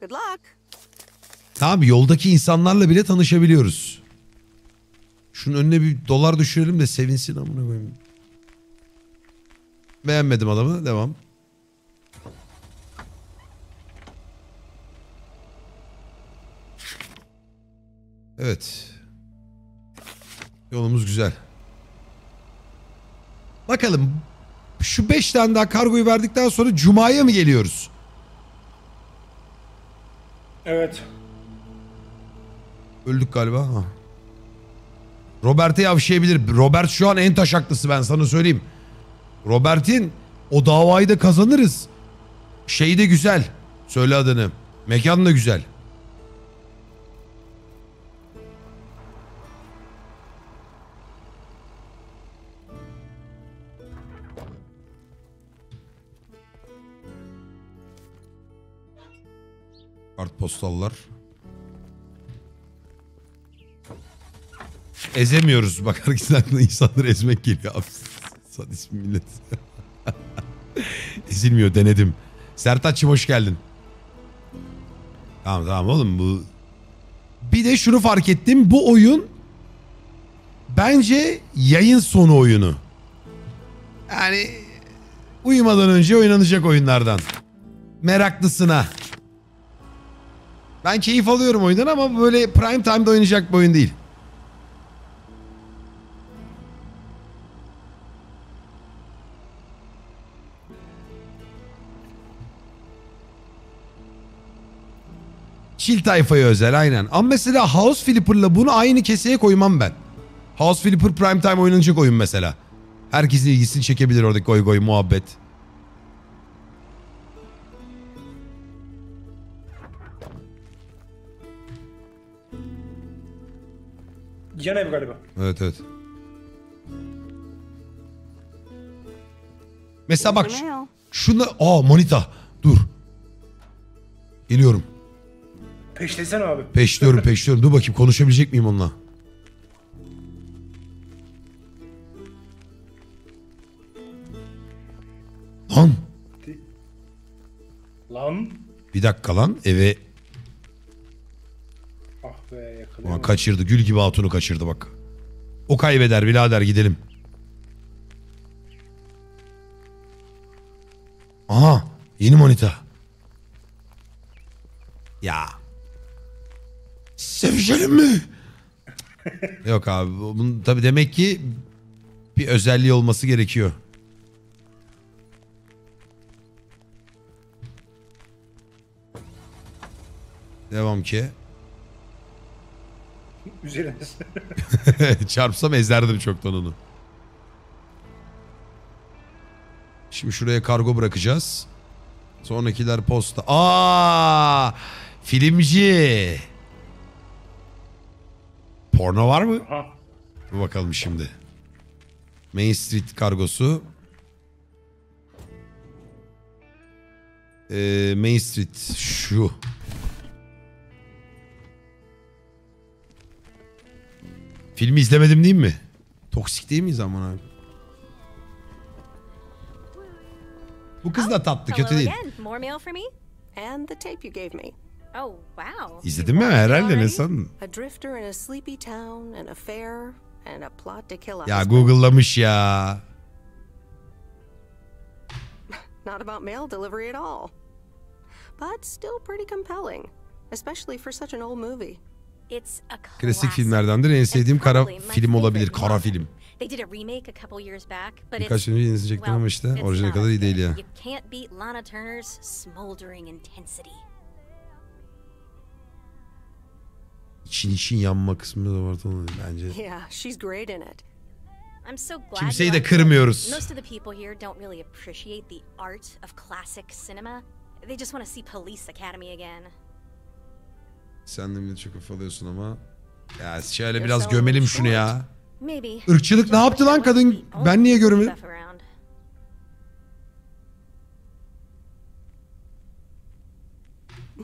Good luck. Tamam yoldaki insanlarla bile tanışabiliyoruz. Şunun önüne bir dolar düşürelim de sevinsin amına koyayım. Beğenmedim adamı. Devam. Evet. Yolumuz güzel. Bakalım. Şu beş tane daha kargoyu verdikten sonra Cuma'ya mı geliyoruz? Evet. Öldük galiba. Ha. Robert'e yavşayabilir. Robert şu an en taşaklısı ben sana söyleyeyim. Robert'in o davayı da kazanırız. Şey de güzel. Söyle adını. Mekan da güzel. Kartpostallar. Ezemiyoruz. Bak herkesin aklına insanları ezmek geliyor bir millet. Ezilmiyor denedim. Sertaç'cığım hoş geldin. Tamam tamam oğlum bu... Bir de şunu fark ettim. Bu oyun bence yayın sonu oyunu. Yani uyumadan önce oynanacak oyunlardan. Meraklısına. Ben keyif alıyorum oyundan ama böyle prime time'da oynayacak bir oyun değil. Chill tayfaya özel aynen. Ama mesela House Flipper'la bunu aynı keseye koymam ben. House Flipper prime time oynanacak oyun mesela. Herkesin ilgisini çekebilir oradaki goy goy muhabbet. Yan ev galiba. Evet evet. Mesela bak şu- şuna... Aa Monita dur. Geliyorum. Peşlesene abi. Peşliyorum peşliyorum. Dur bakayım konuşabilecek miyim onunla? Lan Lan. bir dakika lan eve Ah be Ulan yakalayamadım. kaçırdı gül gibi hatunu kaçırdı bak. O kaybeder birader gidelim. Aha yeni monita. Ya. Sevişelim mi? Yok abi bunun tabi demek ki bir özelliği olması gerekiyor. Devam ki. Üzerine. Çarpsam ezerdim çoktan onu. Şimdi şuraya kargo bırakacağız. Sonrakiler posta. Aa! Filmci. Porno var mı? Aha. Dur bakalım şimdi. Main Street kargosu. Ee, Main Street şu. Filmi izlemedim değil mi? Toksik değil miyiz aman abi? Bu kız da tatlı kötü değil. Oh, wow. İzledin mi? Herhalde ne sandın? A drifter in a sleepy town, an affair, and a plot to kill a Ya. Google'lamış ya. Not about mail delivery at all. But still pretty compelling, especially for such an old movie. It's a Klasik filmlerdendir. En sevdiğim kara film olabilir. Kara film. They did a remake a couple years back, but Birkaç it's önce yenisini çektim ama işte it's orijinal not kadar iyi as değil ya. You can't beat Lana Turner's smoldering intensity. İçin için yanma kısmı da var tamam bence. Yeah, she's great in it. I'm so glad Kimseyi de kırmıyoruz. Most of the people here don't really appreciate the art of classic cinema. They just want to see Police Academy again. Sen de millet çok alıyorsun ama. Ya şöyle biraz gömelim şunu ya. Irkçılık ne yaptı lan kadın? Ben niye görmedim?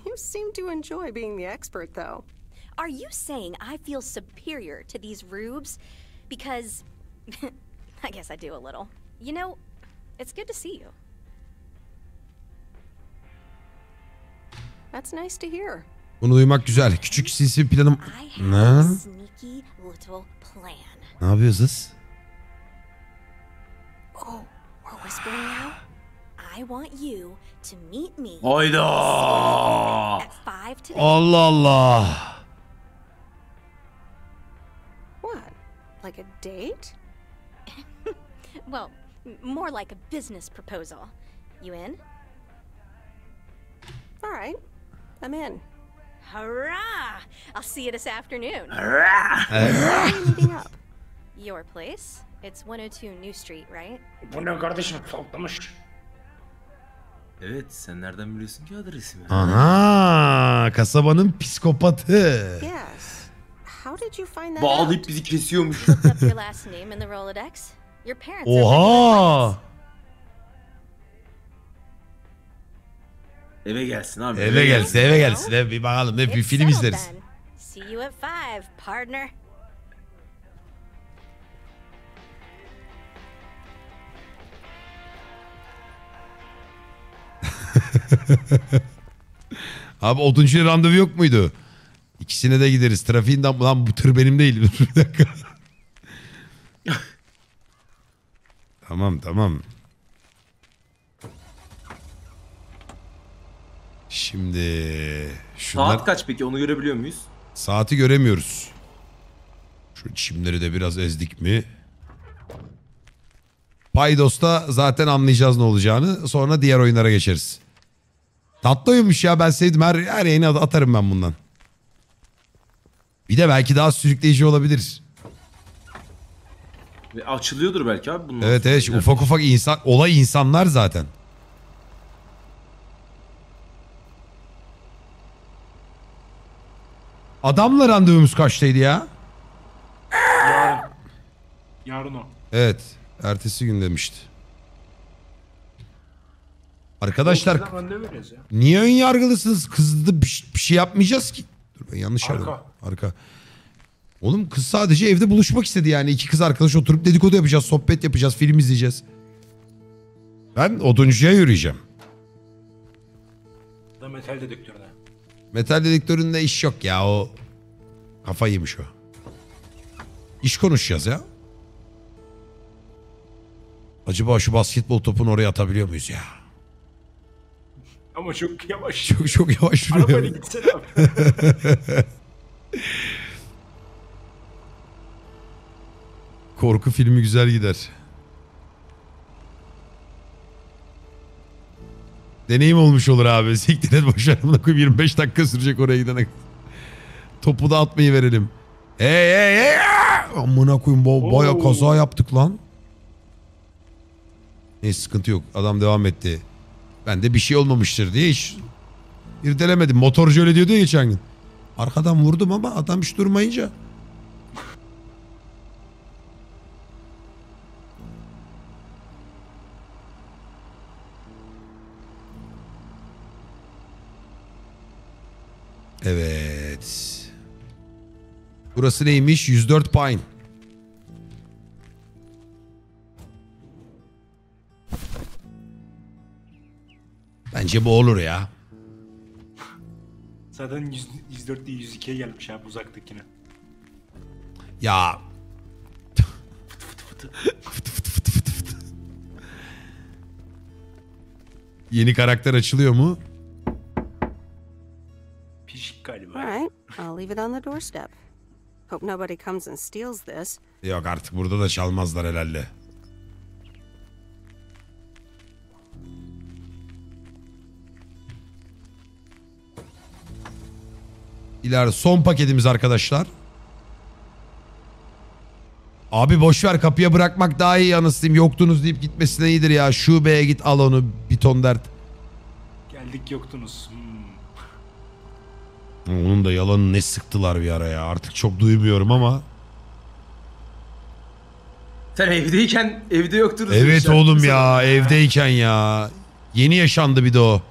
You seem to enjoy being the expert, though. Are you saying I feel superior to these rubes? Because I guess I do a little. You know, it's good to see you. That's nice to hear. Bunu duymak güzel. Küçük sinsi planım. I Ne? have a sneaky little plan. Ne yapıyorsunuz? Oh, we're whispering now? I want you to meet me Hayda. at five today. Oh, Allah Allah. Like a date? Well, more like a business proposal. You in? All right, I'm in. Hurrah! I'll see you this afternoon. Hurrah! Where are we meeting up? Your place? It's 102 New Street, right? Bu ne kardeşim saklamış. Evet sen nereden biliyorsun ki adresimi? Aha, kasabanın psikopatı. Yes. How did you find that Bağlayıp bizi kesiyormuş. Looked up your last name in the Rolodex. Your parents are Oha. Eve gelsin abi. Eve gelsin, eve gelsin. Eve bir bakalım. Ne bir film izleriz. See you at five, partner. Abi oduncuya randevu yok muydu? İkisine de gideriz. Trafiğinden lan bu tır benim değil. bir dakika. tamam tamam. Şimdi şunlar Saat kaç peki onu görebiliyor muyuz? saati göremiyoruz. Şu çimleri de biraz ezdik mi? Paydos'ta zaten anlayacağız ne olacağını. Sonra diğer oyunlara geçeriz. Tatlı oyunmuş ya ben sevdim. Her, her yayını at- atarım ben bundan. Bir de belki daha sürükleyici olabilir. Ve açılıyordur belki abi bunlar. Evet evet ufak ufak insan olay insanlar zaten. Adamla randevumuz kaçtaydı ya? Yarın. Yarın o. Evet. Ertesi gün demişti. Arkadaşlar Bizden randevu veriyoruz ya. niye ön yargılısınız? Kızdı bir, bir şey yapmayacağız ki. Dur ben yanlış Arka. aradım. Arka. Oğlum kız sadece evde buluşmak istedi yani. iki kız arkadaş oturup dedikodu yapacağız, sohbet yapacağız, film izleyeceğiz. Ben oduncuya yürüyeceğim. Da metal dedektörüne. Metal dedektöründe iş yok ya o. Kafa yemiş o. İş konuşacağız ya. Acaba şu basketbol topunu oraya atabiliyor muyuz ya? Ama çok yavaş. Çok çok yavaş Arabayla duruyor. gitsene abi. Korku filmi güzel gider. Deneyim olmuş olur abi. Siktir et koyayım 25 dakika sürecek oraya gidene. Topu da atmayı verelim. Hey hey hey! Amına koyayım ba- baya kaza yaptık lan. Neyse sıkıntı yok. Adam devam etti. Ben de bir şey olmamıştır diye hiç irdelemedim. Motorcu öyle diyordu ya geçen gün. Arkadan vurdum ama adam hiç durmayınca. Evet. Burası neymiş? 104 Pine. Bence bu olur ya. Zaten 100, 104 değil 102'ye gelmiş abi uzaktakine. Ya Yeni karakter açılıyor mu? Pişik galiba. All right, I'll leave it on the doorstep. Hope nobody comes and steals this. Yok artık burada da çalmazlar herhalde. İleride son paketimiz arkadaşlar. Abi boş ver kapıya bırakmak daha iyi anasıyım. Yoktunuz deyip gitmesine iyidir ya. Şubeye git al onu bir ton dert. Geldik yoktunuz. Hmm. Onun da yalanı ne sıktılar bir ara ya. Artık çok duymuyorum ama. Sen evdeyken evde yoktunuz. Evet oğlum ya evdeyken ya. Yeni yaşandı bir de o.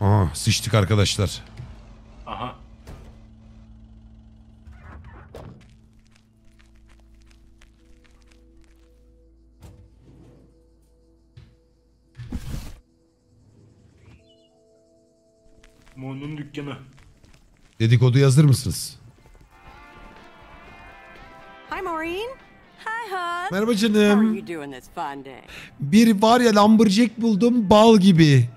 Aa, sıçtık arkadaşlar. Aha. Mo'nun dükkanı. Dedikodu hazır mısınız? Hi, Maureen. Hi, hon. Merhaba How are canım. you doing this fine day? Bir var ya lumberjack buldum bal gibi.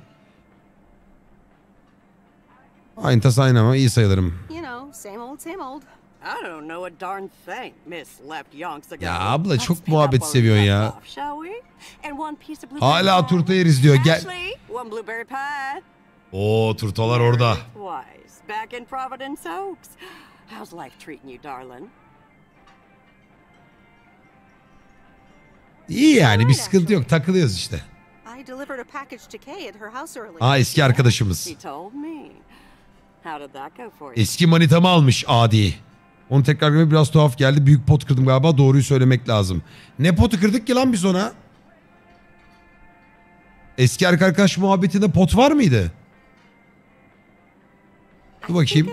Aynı tas aynı ama iyi sayılırım. You know, same old, same old. I don't know a darn thing, Miss Left Yonks ago. Ya abla çok muhabbet left ya. Hala turta yeriz diyor. Gel. Oo turtalar orada. Twice. Back in Providence Oaks. How's life treating you, darling? İyi yani bir sıkıntı yok takılıyoruz işte. I delivered a package to Kay at her house earlier. Aa eski arkadaşımız. Eski manitamı almış Adi. Onu tekrar görmek biraz tuhaf geldi. Büyük pot kırdım galiba doğruyu söylemek lazım. Ne potu kırdık ki lan biz ona? Eski erkek arkadaş muhabbetinde pot var mıydı? Dur bakayım.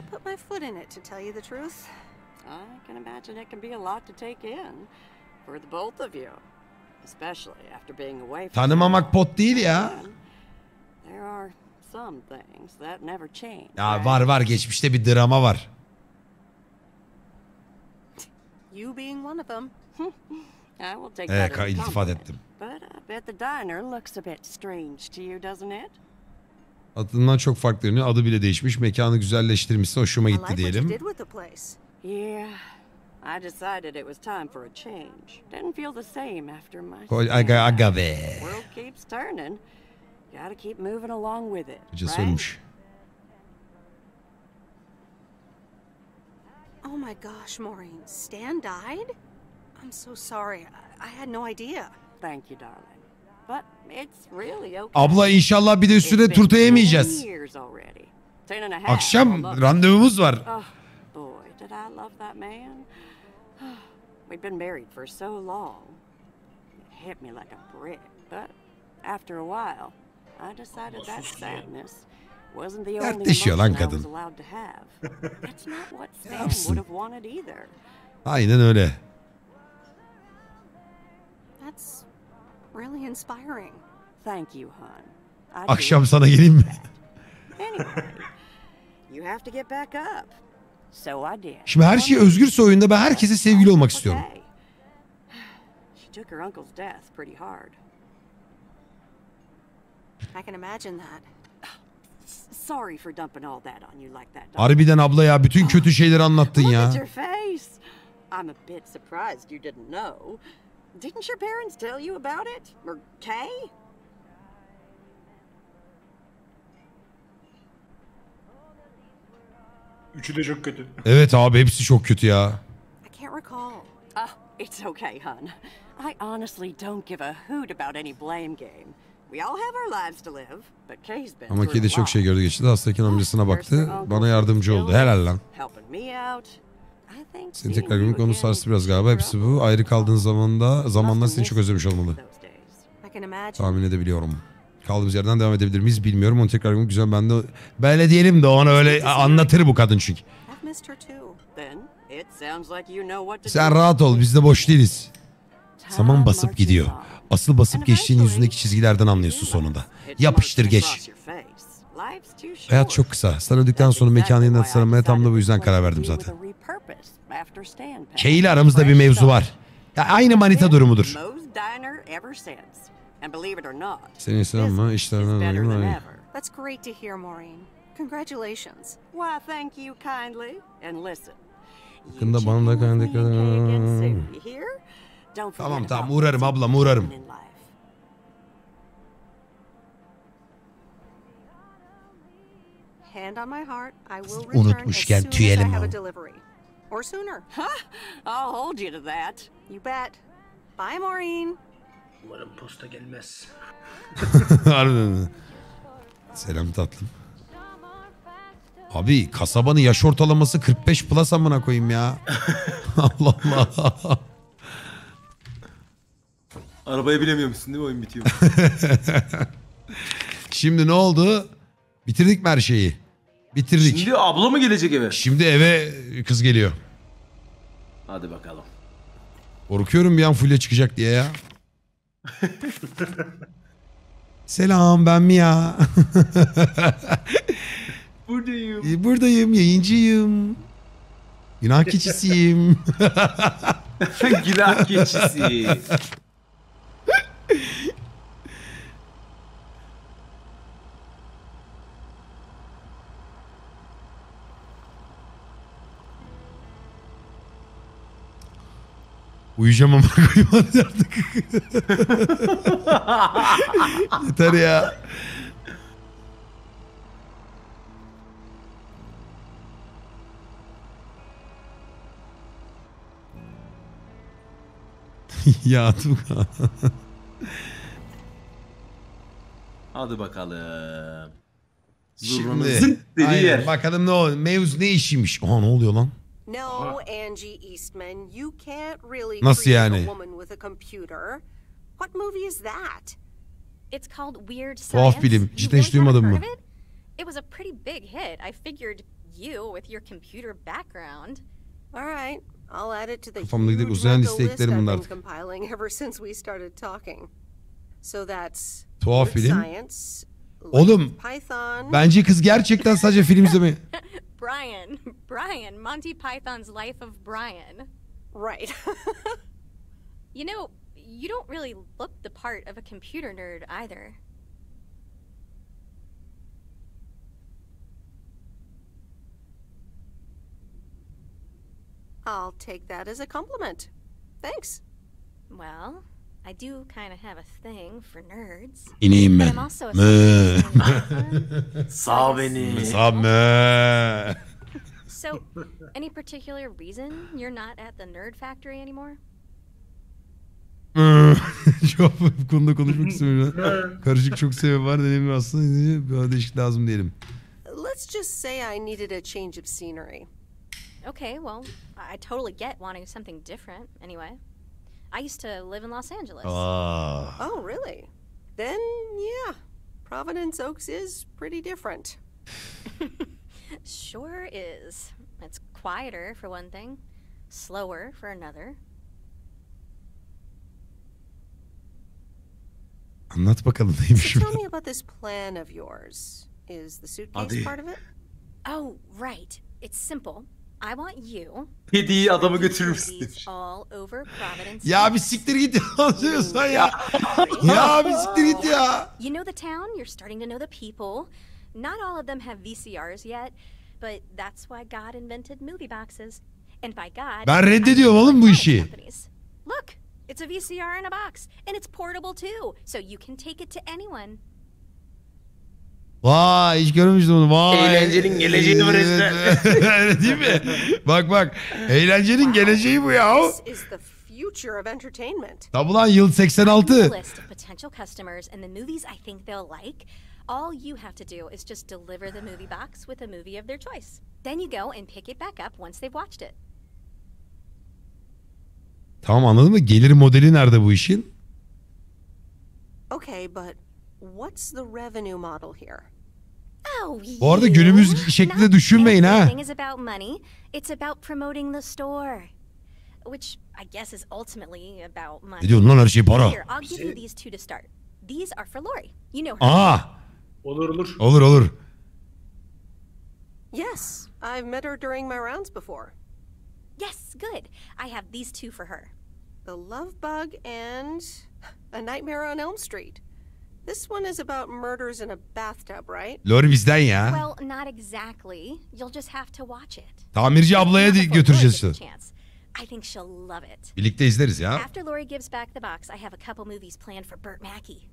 Tanımamak pot değil ya. Some things that never change. Ya var var geçmişte bir drama var. You being one of them. I will take Evet that ka- as a iltifat ettim. But I bet the diner looks a bit strange to you, doesn't it? Adından çok farklı görünüyor. Adı bile değişmiş. Mekanı güzelleştirmişsin. Hoşuma gitti diyelim. Yeah. I decided it was time for a change. Didn't feel the same after my Kol- stay. aga- aga be. World keeps turning. Gotta keep moving along with it. Right? ölmüş. Oh my gosh, Maureen. Stan died? I'm so sorry. I, I had no idea. Thank you, darling. But it's really okay. Abla inşallah bir de üstüne turta 10 yemeyeceğiz. years already. Ten and a half, Akşam almost. randevumuz var. Oh, boy, did I love that man. We'd been married for so long. It hit me like a brick. But after a while, I decided that sadness wasn't the only Dertleşiyor lan emotion I was kadın. allowed to have. That's not what Stan yapsın? would have wanted either. Aynen öyle. Akşam sana geleyim mi? Anyway, you have to get back up. So I did. Şimdi her şey özgürse oyunda ben herkese sevgili olmak istiyorum. Okay. She took her uncle's death pretty hard. I can imagine that. Sorry for dumping all that on you like that. Harbiden abla ya bütün kötü şeyleri anlattın Look ya. at your face. I'm a bit surprised you didn't know. Didn't your parents tell you about it? Or Kay? Üçü de çok kötü. Evet abi hepsi çok kötü ya. I can't recall. Oh, it's okay, hon. I honestly don't give a hoot about any blame game. We all have our lives to live, but Kay's been Ama kedi çok şey gördü geçti. Hastayken amcasına baktı. Bana yardımcı oldu. Helal lan. Seni tekrar görmek onu sarstı biraz galiba. Hepsi bu. Ayrı kaldığın zamanda zamanla seni çok özlemiş olmalı. Tahmin edebiliyorum. Kaldığımız yerden devam edebilir miyiz bilmiyorum. Onu tekrar görmek güzel. Ben de böyle diyelim de ona öyle anlatır bu kadın çünkü. Sen rahat ol. Biz de boş değiliz. Zaman basıp gidiyor. Asıl basıp geçtiğin yüzündeki çizgilerden anlıyorsun sonunda. Yapıştır geç. Hayat çok kısa. Sen öldükten sonra mekanı yeniden tasarlamaya tam da bu yüzden karar verdim zaten. Kay ile aramızda bir mevzu var. Ya aynı manita durumudur. Senin better than dolayı. ever. That's great to hear, Maureen. Congratulations. Why, thank you kindly. And listen, Yakında bana da kendi Tamam tamam uğrarım ablam uğrarım. Unutmuşken tüyelim delivery. Or sooner. I'll hold you to that. You bet. Bye, Maureen. Umarım posta gelmez. Harbiden. Selam tatlım. Abi kasabanın yaş ortalaması 45 plus amına koyayım ya. Allah Allah. Arabaya binemiyormuşsun değil mi oyun bitiyor. Şimdi ne oldu? Bitirdik mi her şeyi? Bitirdik. Şimdi abla mı gelecek eve? Şimdi eve kız geliyor. Hadi bakalım. Korkuyorum bir an Fulya çıkacak diye ya. Selam ben Mia. Buradayım. Ee, Buradayım yayıncıyım. Günah keçisiyim. Günah keçisi. Uyuyacağım ama koyayım hadi artık. Yeter ya. ya Tuğkan. Hadi bakalım. Şimdi Zurnamızın dediği aynen, yer. bakalım ne oluyor. Mevzu ne işiymiş? Aha ne oluyor lan? No, Angie Eastman, you can't really Nasıl create yani? a woman with a computer. What movie is that? It's called Weird Tuhaf Science. bilim. You Cidden hiç heard mı? it? It was a pretty big hit. I figured you, with your computer background. All right, I'll add it to the Kafamda gidip huge uzayan liste list eklerim I've bunlar artık. compiling ever since we started talking. So that's Tuhaf bilim. science, Oğlum Python. bence kız gerçekten sadece film izlemeyi. Brian. Brian. Monty Python's Life of Brian. Right. You know, you don't really look the part of a computer nerd either. I'll take that as a compliment. Thanks. Well, I do kind of have a thing for nerds. İneyim ben. I'm also a Mı. Sağ beni. Sağ mı. So, any particular reason you're not at the nerd factory anymore? Çok bu konuda konuşmak istemiyorum. Karışık çok sebep var. Deneyimli aslında bir değişik lazım diyelim. Let's just say I needed a change of scenery. Okay, well, I totally get wanting something different anyway. I used to live in Los Angeles. Aa. Oh, really? Then, yeah. Providence Oaks is pretty different. Sure is. It's quieter for one thing, slower for another. Anlat bakalım neymiş So bu. tell me about this plan of yours. Is the suitcase Hadi. part of it? Oh, right. It's simple. I want you Hediyeyi adamı götürür müsün? demiş. all. Ya bir siktir git anlıyorsan ya. ya bir siktir git ya. You know the town, you're starting to know the people. Not all of them have VCRs yet, but that's why God invented movie boxes. And by God, Ben I mean reddediyorum oğlum bu işi. companies. Look, it's a VCR in a box, and it's portable too, so you can take it to anyone. Vay hiç görmemiştim onu. Vay. Eğlencenin geleceği bu resmen. Öyle değil mi? Bak bak. Eğlencenin geleceği bu ya. This is the future of entertainment. Tabi lan yıl I 86. have a list of potential customers and the movies I think they'll like. All you have to do is just deliver the movie box with a movie of their choice. Then you go and pick it back up once they've watched it. Tamam anladın mı? Gelir modeli nerede bu işin? Okay, but what's the revenue model here? Oh, Bu arada you. günümüz şeklinde düşünmeyin ha. Everything is about money. It's about promoting the store. which I guess is ultimately about money. Ne diyorsun lan her şey para? Here, I'll give you these two to start. These are for Lori. You know her. Aa. Olur olur. Olur olur. Yes, I've met her during my rounds before. Yes, good. I have these two for her. The Love Bug and A Nightmare on Elm Street. This one is about murders in a bathtub, right? Lori bizden ya. Well, not exactly. You'll just have to watch it. Tamirci ablaya di- götüreceğiz. Lori chance. I think she'll love it. Birlikte izleriz ya. After Lori gives back the box, I have a couple movies planned for Burt Mackey.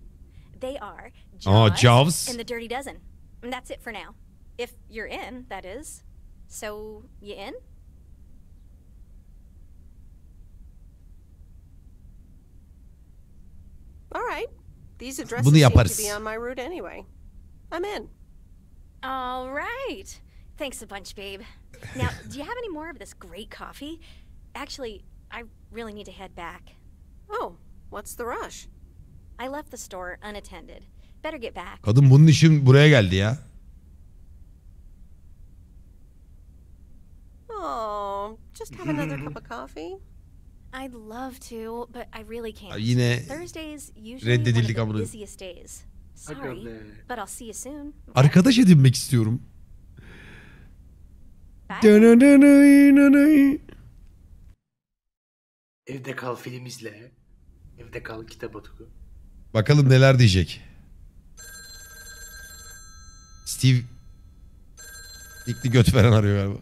They are Oh, Jaws, Jaws. and The Dirty Dozen. And that's it for now. If you're in, that is. So, you in? All right. These addresses Bunu seem to be on my route anyway. I'm in. All right. Thanks a bunch, babe. Now, do you have any more of this great coffee? Actually, I really need to head back. Oh, what's the rush? I left the store unattended. Better get back. Kadın bunun için buraya geldi ya. Oh, just have another cup of coffee. I'd love to, but I really can't. Yine Thursdays usually one of the amına. busiest days. Aga Sorry, be. but I'll see you soon. Arkadaş edinmek istiyorum. Evde kal film izle. Evde kal kitap oku. Bakalım neler diyecek. Steve İlkli göt veren arıyor galiba.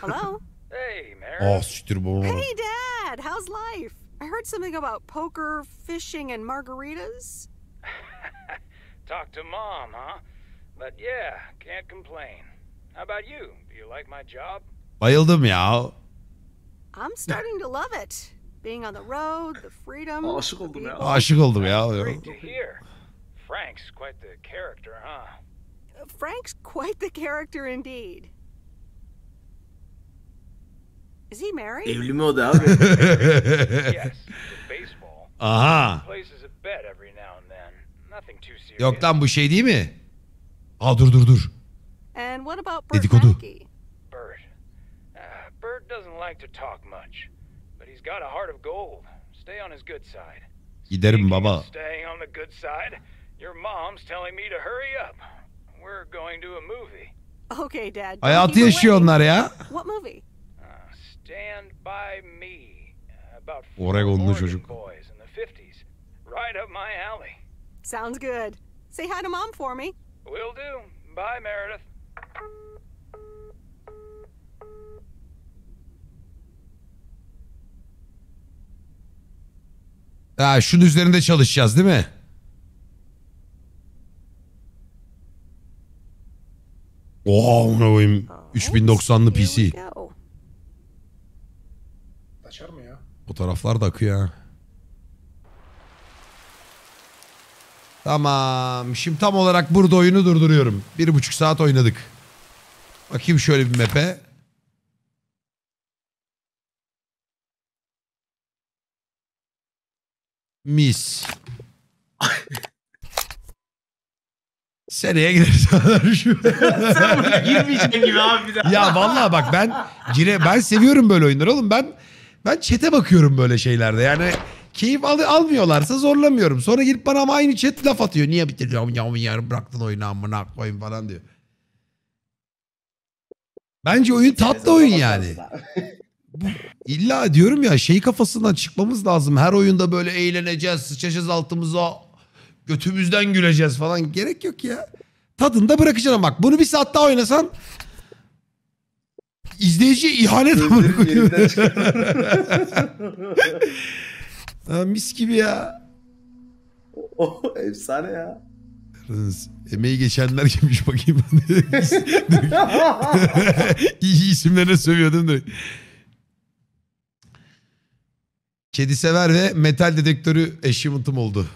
Hello? Hey, Mary. Ah siktir bu. Hey, Dad. How's life? I heard something about poker, fishing, and margaritas. Talk to mom, huh? But yeah, can't complain. How about you? Do you like my job? Bayıldım ya. I'm starting to love it. Being on the road, the freedom. Aşık oldum ya. Aşık oldum ya. Great to hear. Frank's quite the character, huh? Frank's quite the character indeed. Is he married? Evli mi o da abi? yes, baseball. Aha. Places a bet every now and then. Nothing too serious. Yok lan bu şey değil mi? Aa dur dur dur. And what about Burt Dedikodu. Mackey? Bert. Uh, Bert doesn't like to talk much, but he's got a heart of gold. Stay on his good side. Giderim baba. Staying on the good side, your mom's telling me to hurry up. We're going to a movie. Okay, Dad. Hayatı yaşıyor onlar ya. What movie? Stand by me. Uh, about four Oregonlu Oregon çocuk. boys in the 50s. Right up my alley. Sounds good. Say hi to Mom for me. Will do. Bye, Meredith. Ha şunun üzerinde çalışacağız değil mi? Oha amına koyayım. 3090'lı PC. Go. Açar mı ya? Fotoğraflar da akıyor ha. Tamam. Şimdi tam olarak burada oyunu durduruyorum. Bir buçuk saat oynadık. Bakayım şöyle bir map'e. Mis. Seneye gideriz. Sen buna girmeyeceksin gibi abi bir daha. ya vallahi bak ben cire ben seviyorum böyle oyunları oğlum. Ben ben çete bakıyorum böyle şeylerde. Yani keyif al, almıyorlarsa zorlamıyorum. Sonra gelip bana ama aynı chat laf atıyor. Niye bitiriyorsun ya yarın bıraktın oyunu amına koyayım falan diyor. Bence oyun tatlı oyun yani. Bu, illa diyorum ya şey kafasından çıkmamız lazım. Her oyunda böyle eğleneceğiz, sıçacağız altımıza, götümüzden güleceğiz falan. Gerek yok ya. Tadında bırakacaksın bak bunu bir saat daha oynasan izleyiciye ihanet amına. Ha, mis gibi ya. Oh, efsane ya. Emeği geçenler kimmiş bakayım. İyi isimlerine sövüyordum. Kedi sever ve metal dedektörü achievement'ım oldu.